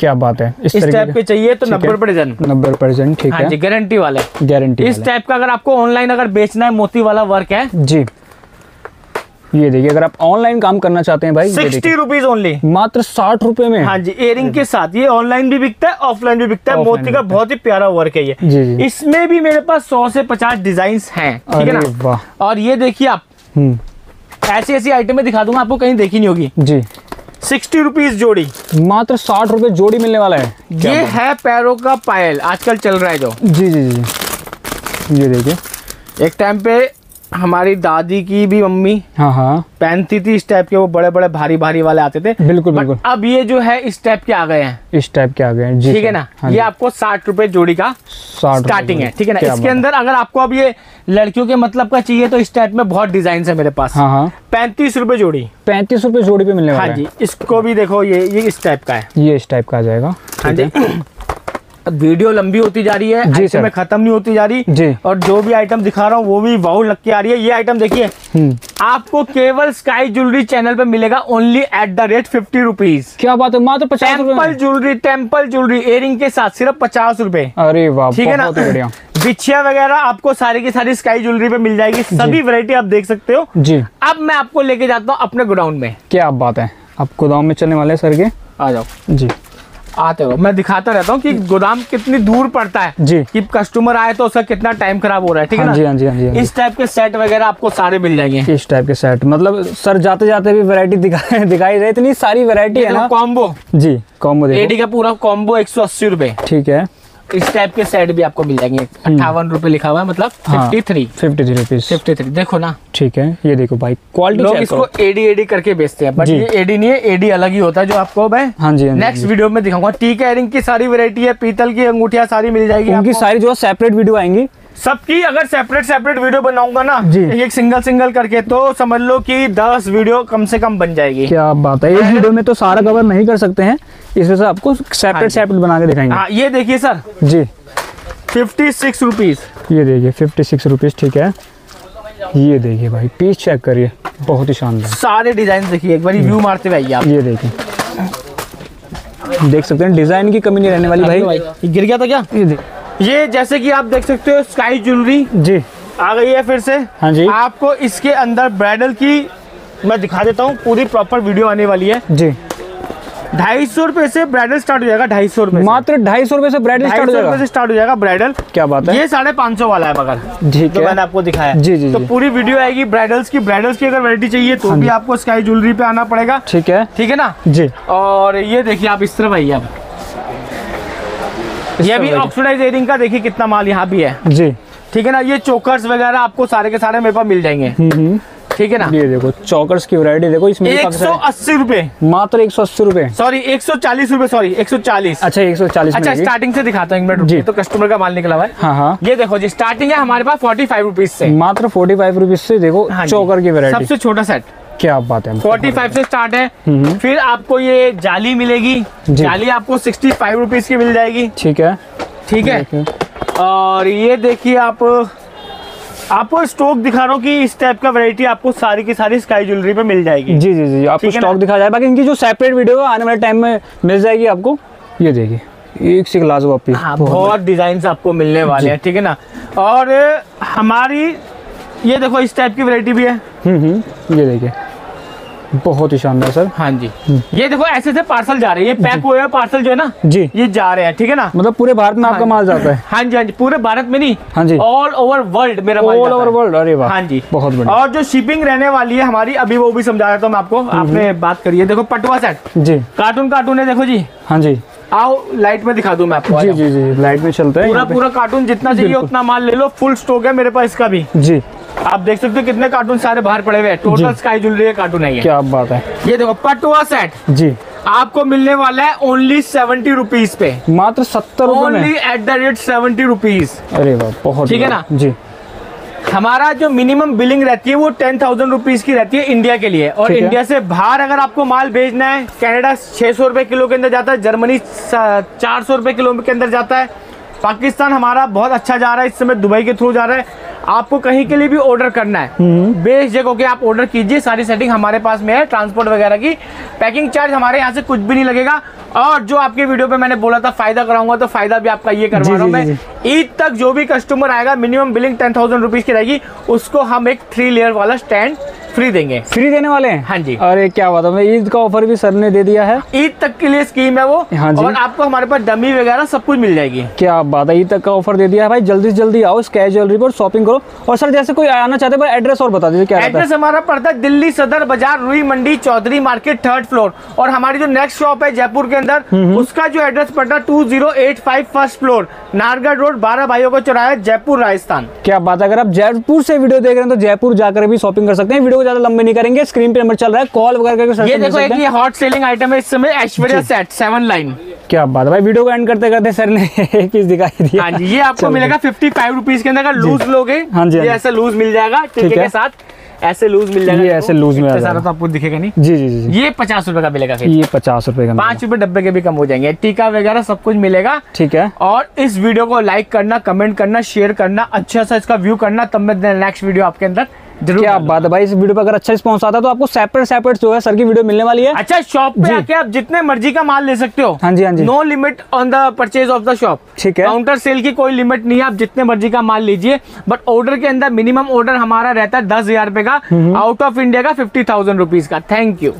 क्या बात है इस इस टाइप के। चाहिए तो नब्बे परसेंट रुपए डजन। नब्बे परसेंट ठीक हाँ है। गारंटी वाले। गारंटी इस टाइप का अगर आपको ऑनलाइन अगर बेचना है मोती वाला वर्क है जी। ये देखिए अगर आप ऑनलाइन काम करना चाहते हैं भाई सिक्सटी रुपीज़ ओनली मात्र साठ रुपए में। हाँ जी इयरिंग के साथ। ये ऑनलाइन भी बिकता है ऑफलाइन भी बिकता है। मोती का बहुत ही प्यारा वर्क है ये। जी जी। इसमें भी मेरे पास सौ से पचास डिज़ाइन हैं ठीक है ना? और ये देखिए आप हम्म। ऐसी ऐसी आइटमें दिखा दूँगा आपको कहीं देखी नहीं होगी। जी। सिक्सटी रुपीज़ जोड़ी। मात्र साठ रुपए जोड़ी मिलने वाला है। ये है पैरों का पायल आजकल चल रहा है जो। जी जी जी ये देखिए। एक टाइम पे हमारी दादी की भी मम्मी हाँ हाँ। पहनती थी इस टाइप के वो बड़े बड़े भारी भारी वाले आते थे। बिल्कुल बिल्कुल। अब ये जो है इस टाइप के आ गए हैं। इस टाइप के आ गए हैं ठीक है ना? हाँ ये आपको साठ रुपए जोड़ी का स्टार्टिंग है ठीक है ना? इसके अंदर अगर आपको अब ये लड़कियों के मतलब का चाहिए तो इस टाइप में बहुत डिज़ाइन है मेरे पास। हाँ हाँ। पैंतीस रुपए जोड़ी। पैंतीस रुपए जोड़ी पे मिलने वाला हाँ। जी इसको भी देखो ये ये इस टाइप का है। ये इस टाइप का आ जाएगा। हाँ जी। वीडियो लंबी होती जा रही है जी सर। में खत्म नहीं होती जा रही। जी। और जो भी आइटम दिखा रहा हूँ वो भी वाउ लग के आ रही है। ये आइटम देखिए हम्म। आपको केवल स्काई ज्वेलरी चैनल पे मिलेगा only at the rate fifty rupees क्या बात है? मात्र पचास temple jewellery temple jewellery earring के साथ सिर्फ़ पचास रूपए। अरे वाह ठीक है ना? बढ़िया। बिछिया वगैरह आपको सारी की सारी स्काई ज्वेलरी पे मिल जाएगी। सभी वैरायटी आप देख सकते हो। जी। अब मैं आपको लेके जाता हूँ अपने गोडाउन में। क्या बात है? आप गोदाम में चलने वाले सर के? आ जाओ। जी। आते हो। मैं दिखाता रहता हूँ कि गोदाम कितनी दूर पड़ता है। जी। कि कस्टमर आए तो उसका कितना टाइम खराब हो रहा है ठीक है हाँ ना जी हाँ जी हाँ जी हाँ इस टाइप के सेट वगैरह आपको सारे मिल जाएँगे। इस टाइप के सेट मतलब सर जाते जाते भी वैरायटी दिखाई दिखाई रहे इतनी सारी वैरायटी है ना। कॉम्बो जी कॉम्बो एडी का पूरा कॉम्बो एक सौ अस्सी रुपए। ठीक है। इस टाइप के सेट भी आपको मिल जाएँगे। अट्ठावन रुपए लिखा हुआ है मतलब हाँ। Fifty three fifty three rupees fifty three देखो ना। ठीक है ये देखो भाई क्वालिटी लोग इसको एडी एडी करके बेचते हैं बट ये एडी नहीं है एडी अलग ही होता है जो आपको मैं हाँ जी हाँ नेक्स्ट हाँ वीडियो में दिखाऊँगा। टी कैरिंग की सारी वेरायटी है पीतल की अंगूठिया सारी मिल जाएगी। उनकी सारी जो है सेपरेट वीडियो आएँगी सबकी अगर सेपरेट सेपरेट वीडियो बनाऊँगा ना जी। एक सिंगल सिंगल करके तो समझ लो कि दस वीडियो कम से कम बन जाएगी। क्या बात है? एक वीडियो में तो सारा कवर नहीं कर सकते हैं। इस वजह से आपको हाँ सेपरेट। सेपरेट बना के दिखाएँगे। हाँ ये देखिए सर। जी। फिफ्टी सिक्स रुपीज़ ये देखिए फिफ्टी सिक्स रुपीज़ ठीक है। ये देखिए भाई पीस चेक करिए। बहुत ही शानदार। सारे डिज़ाइन देखिए एक बार व्यू मारते हुए आइए आप। ये देखिए। देख सकते हैं डिज़ाइन की कमी नहीं रहने वाली भाई। गिर गया था क्या? ये देख- ये जैसे कि आप देख सकते हो स्काई ज्वेलरी जी। आ गई है फिर से। हाँ जी। आपको इसके अंदर ब्राइडल की मैं दिखा देता हूँ पूरी प्रॉपर वीडियो आने वाली है। जी। ढाई सौ रुपए से ब्राइडल स्टार्ट हो जाएगा ढाई सौ रुपए मात्र ढाई सौ रुपए से ब्राइडल स्टार्ट हो जाएगा? से स्टार्ट हो जाएगा ब्राइडल क्या बात है? ये साढ़े पाँच सौ वाला है मगर ठीक तो है। मैंने आपको दिखाया जी, जी, तो जी। पूरी वीडियो आएगी ब्राइडल्स की। ब्राइडल्स की अगर वैरायटी चाहिए तो भी आपको स्काई ज्वेलरी पे आना पड़ेगा। ठीक है। ठीक है ना? जी। और ये देखिए आप इस तरफ़ आइए आप। ये भी ऑक्सीडाइज एयरिंग का देखिए कितना माल यहाँ भी है। जी। ठीक है ना? ये चोकर्स वगैरह आपको सारे के सारे मेरे पास मिल जाएँगे। हम्म ठीक है ना? ये देखो चौकर्स की वैरायटी देखो इसमें एक सौ अस्सी रूपए। मात्र एक सौ अस्सी रूपए। सॉरी एक सौ चालीस रूपए सॉरी एक सौ चालीस। अच्छा एक सौ चालीस अच्छा स्टार्टिंग से दिखाता हूँ एक मिनट जी। तो कस्टमर का माल निकला हुआ है। हाँ हाँ। ये देखो जी स्टार्टिंग है हमारे पास फोर्टी फाइव रुपीज़ से। मात्र फोर्टी फाइव रुपीज़ से देखो हाँ। चौकर की वैरायटी सबसे छोटा सेट क्या बात है। फोर्टी फाइव से स्टार्ट है। हम्म। फिर आपको ये जाली मिलेगी। जाली आपको सिक्सटी फाइव रुपीज़ की मिल जाएगी। ठीक है। ठीक है। और ये देखिए आप आपको स्टॉक दिखा रहा हूँ कि इस टाइप का वैरायटी आपको सारी की सारी स्काई ज्वेलरी पे मिल जाएगी। जी जी जी आपको? स्टॉक दिखा जाए बाकी इनकी जो सेपरेट वीडियो है आने वाले टाइम में मिल जाएगी आपको। ये देखिए एक से लाजवाब हाँ बहुत डिज़ाइन आपको मिलने वाले हैं ठीक है ना? और हमारी ये देखो इस टाइप की वैरायटी भी है। हम्म हम्म ये देखिए। बहुत ही शानदार सर। हाँ जी। ये देखो ऐसे ऐसे पार्सल जा रहे हैं। ये पैक हुए पार्सल जो है ना जी। ये जा रहे हैं ठीक है ना? मतलब पूरे भारत में आपका हाँ। माल जाता है। हाँ जी हाँ जी। पूरे भारत में नहीं हाँ जी। ऑल ओवर वर्ल्ड मेरा माल ऑल ओवर वर्ल्ड अरे वाह। हाँ जी। बहुत बढ़िया। और जो शिपिंग रहने वाली है हमारी अभी वो भी समझा देता हूँ मैं आपको। आपने बात करी है। देखो पटवा सेट जी। कार्टून कार्टून है देखो जी। हाँ जी। आओ लाइट में दिखा दूँ मैं आपको जी जी जी। लाइट में चलता है पूरा पूरा कार्टून जितना चाहिए उतना माल ले लो। फुल स्टॉक है मेरे पास इसका भी। जी। आप देख सकते हो कितने कार्टून सारे बाहर पड़े हुए हैं। टोटल स्काई ज्वेलरी का कार्टून है क्या बात है। ये देखो पटुआ सेट जी। आपको मिलने वाला है ओनली सेवेंटी रुपीज़ पे। मात्र सत्तर only at the rate seventy rupees अरे बहुत ठीक है ना? जी। हमारा जो मिनिमम बिलिंग रहती है वो टेन थाउज़ेंड रुपीज़ की रहती है इंडिया के लिए। और है। इंडिया से बाहर अगर आपको माल भेजना है कनाडा छह सौ रुपए किलो के अंदर जाता है जर्मनी चार सौ रुपए किलो के अंदर जाता है पाकिस्तान हमारा बहुत अच्छा जा रहा है इस समय दुबई के थ्रू जा रहा है। आपको कहीं के लिए भी ऑर्डर करना हम्म। है बेस जगह के आप ऑर्डर कीजिए सारी सेटिंग हमारे पास में है ट्रांसपोर्ट वगैरह की। पैकिंग चार्ज हमारे यहाँ से कुछ भी नहीं लगेगा। और जो आपके वीडियो पे मैंने बोला था फ़ायदा कराऊँगा तो फ़ायदा भी आपका ये करवा रहा हूँ मैं। ईद तक जो भी कस्टमर आएगा minimum billing ten thousand rupees की रहेगी उसको हम एक थ्री लेयर वाला स्टैंड फ्री देंगे। फ्री देने वाले हैं? हाँ जी। अरे क्या बात है ईद का ऑफ़र भी सर ने दे दिया है। ईद तक के लिए स्कीम है वो हाँ जी। और आपको हमारे पास डमी वगैरह सब कुछ मिल जाएगी। क्या बात है ईद तक का ऑफ़र दे दिया है भाई जल्दी से जल्दी आओ स्कैच ज्वेलरी पर शॉपिंग करो। और सर जैसे कोई आना चाहते हैं एड्रेस और बता दीजिए क्या एड्रेस हमारा पड़ता है Delhi Sadar Bazaar Rui Mandi Chaudhary market third floor और हमारी जो नेक्स्ट शॉप है जयपुर के अंदर उसका जो एड्रेस पड़ता two zero eight five first floor Naragarh road बारह भाइयों का चौराहा जयपुर राजस्थान। क्या बात है? अगर आप जयपुर से वीडियो देख रहे हैं तो जयपुर जाकर भी शॉपिंग कर सकते हैं। वीडियो को ज़्यादा लंबे नहीं करेंगे स्क्रीन पे नंबर चल रहा है कॉल वगैरह ये देखो एक ये हॉट सेलिंग आइटम है इस समय ऐश्वर्या सेट सेवन लाइन क्या बात है भाई वीडियो को एंड करते करते सर ने एक पीस दिखाई दिया। हाँ जी ये आपको मिलेगा फिफ्टी फाइव रुपीज़ के अंदर अगर लूज लोगे हाँ जी, हाँ। ऐसा लूज मिल जाएगा टीके ठीक है। के साथ। ऐसे लूज मिल जाएगा ये ऐसे लूज में सारा जाएगा। तो आपको दिखेगा नहीं। जी जी जी ये पचास रुपए का मिलेगा ये पचास रुपए का पाँच रुपए डब्बे के भी कम हो जाएँगे। टीका वगैरह सब कुछ मिलेगा। ठीक है। और इस वीडियो को लाइक करना कमेंट करना शेयर करना अच्छा सा इसका व्यू करना तब मैं नेक्स्ट वीडियो आपके अंदर ज़रूर क्या बात है भाई इस वीडियो पर अगर अच्छा रिस्पॉन्स आता है तो आपको सेपरेट सेपरेट जो है सर की वीडियो मिलने वाली है। अच्छा शॉप पे आके आप जितने मर्ज़ी का माल ले सकते हो। हाँ जी, हाँ जी। No limit on the purchase of the shop ठीक है। काउंटर सेल की कोई लिमिट नहीं है आप जितने मर्ज़ी का माल लीजिए। बट ऑर्डर के अंदर मिनिमम ऑर्डर हमारा रहता है दस हज़ार रुपए का। आउट ऑफ़ इंडिया का फिफ्टी थाउज़ेंड रुपीज़ का। Thank you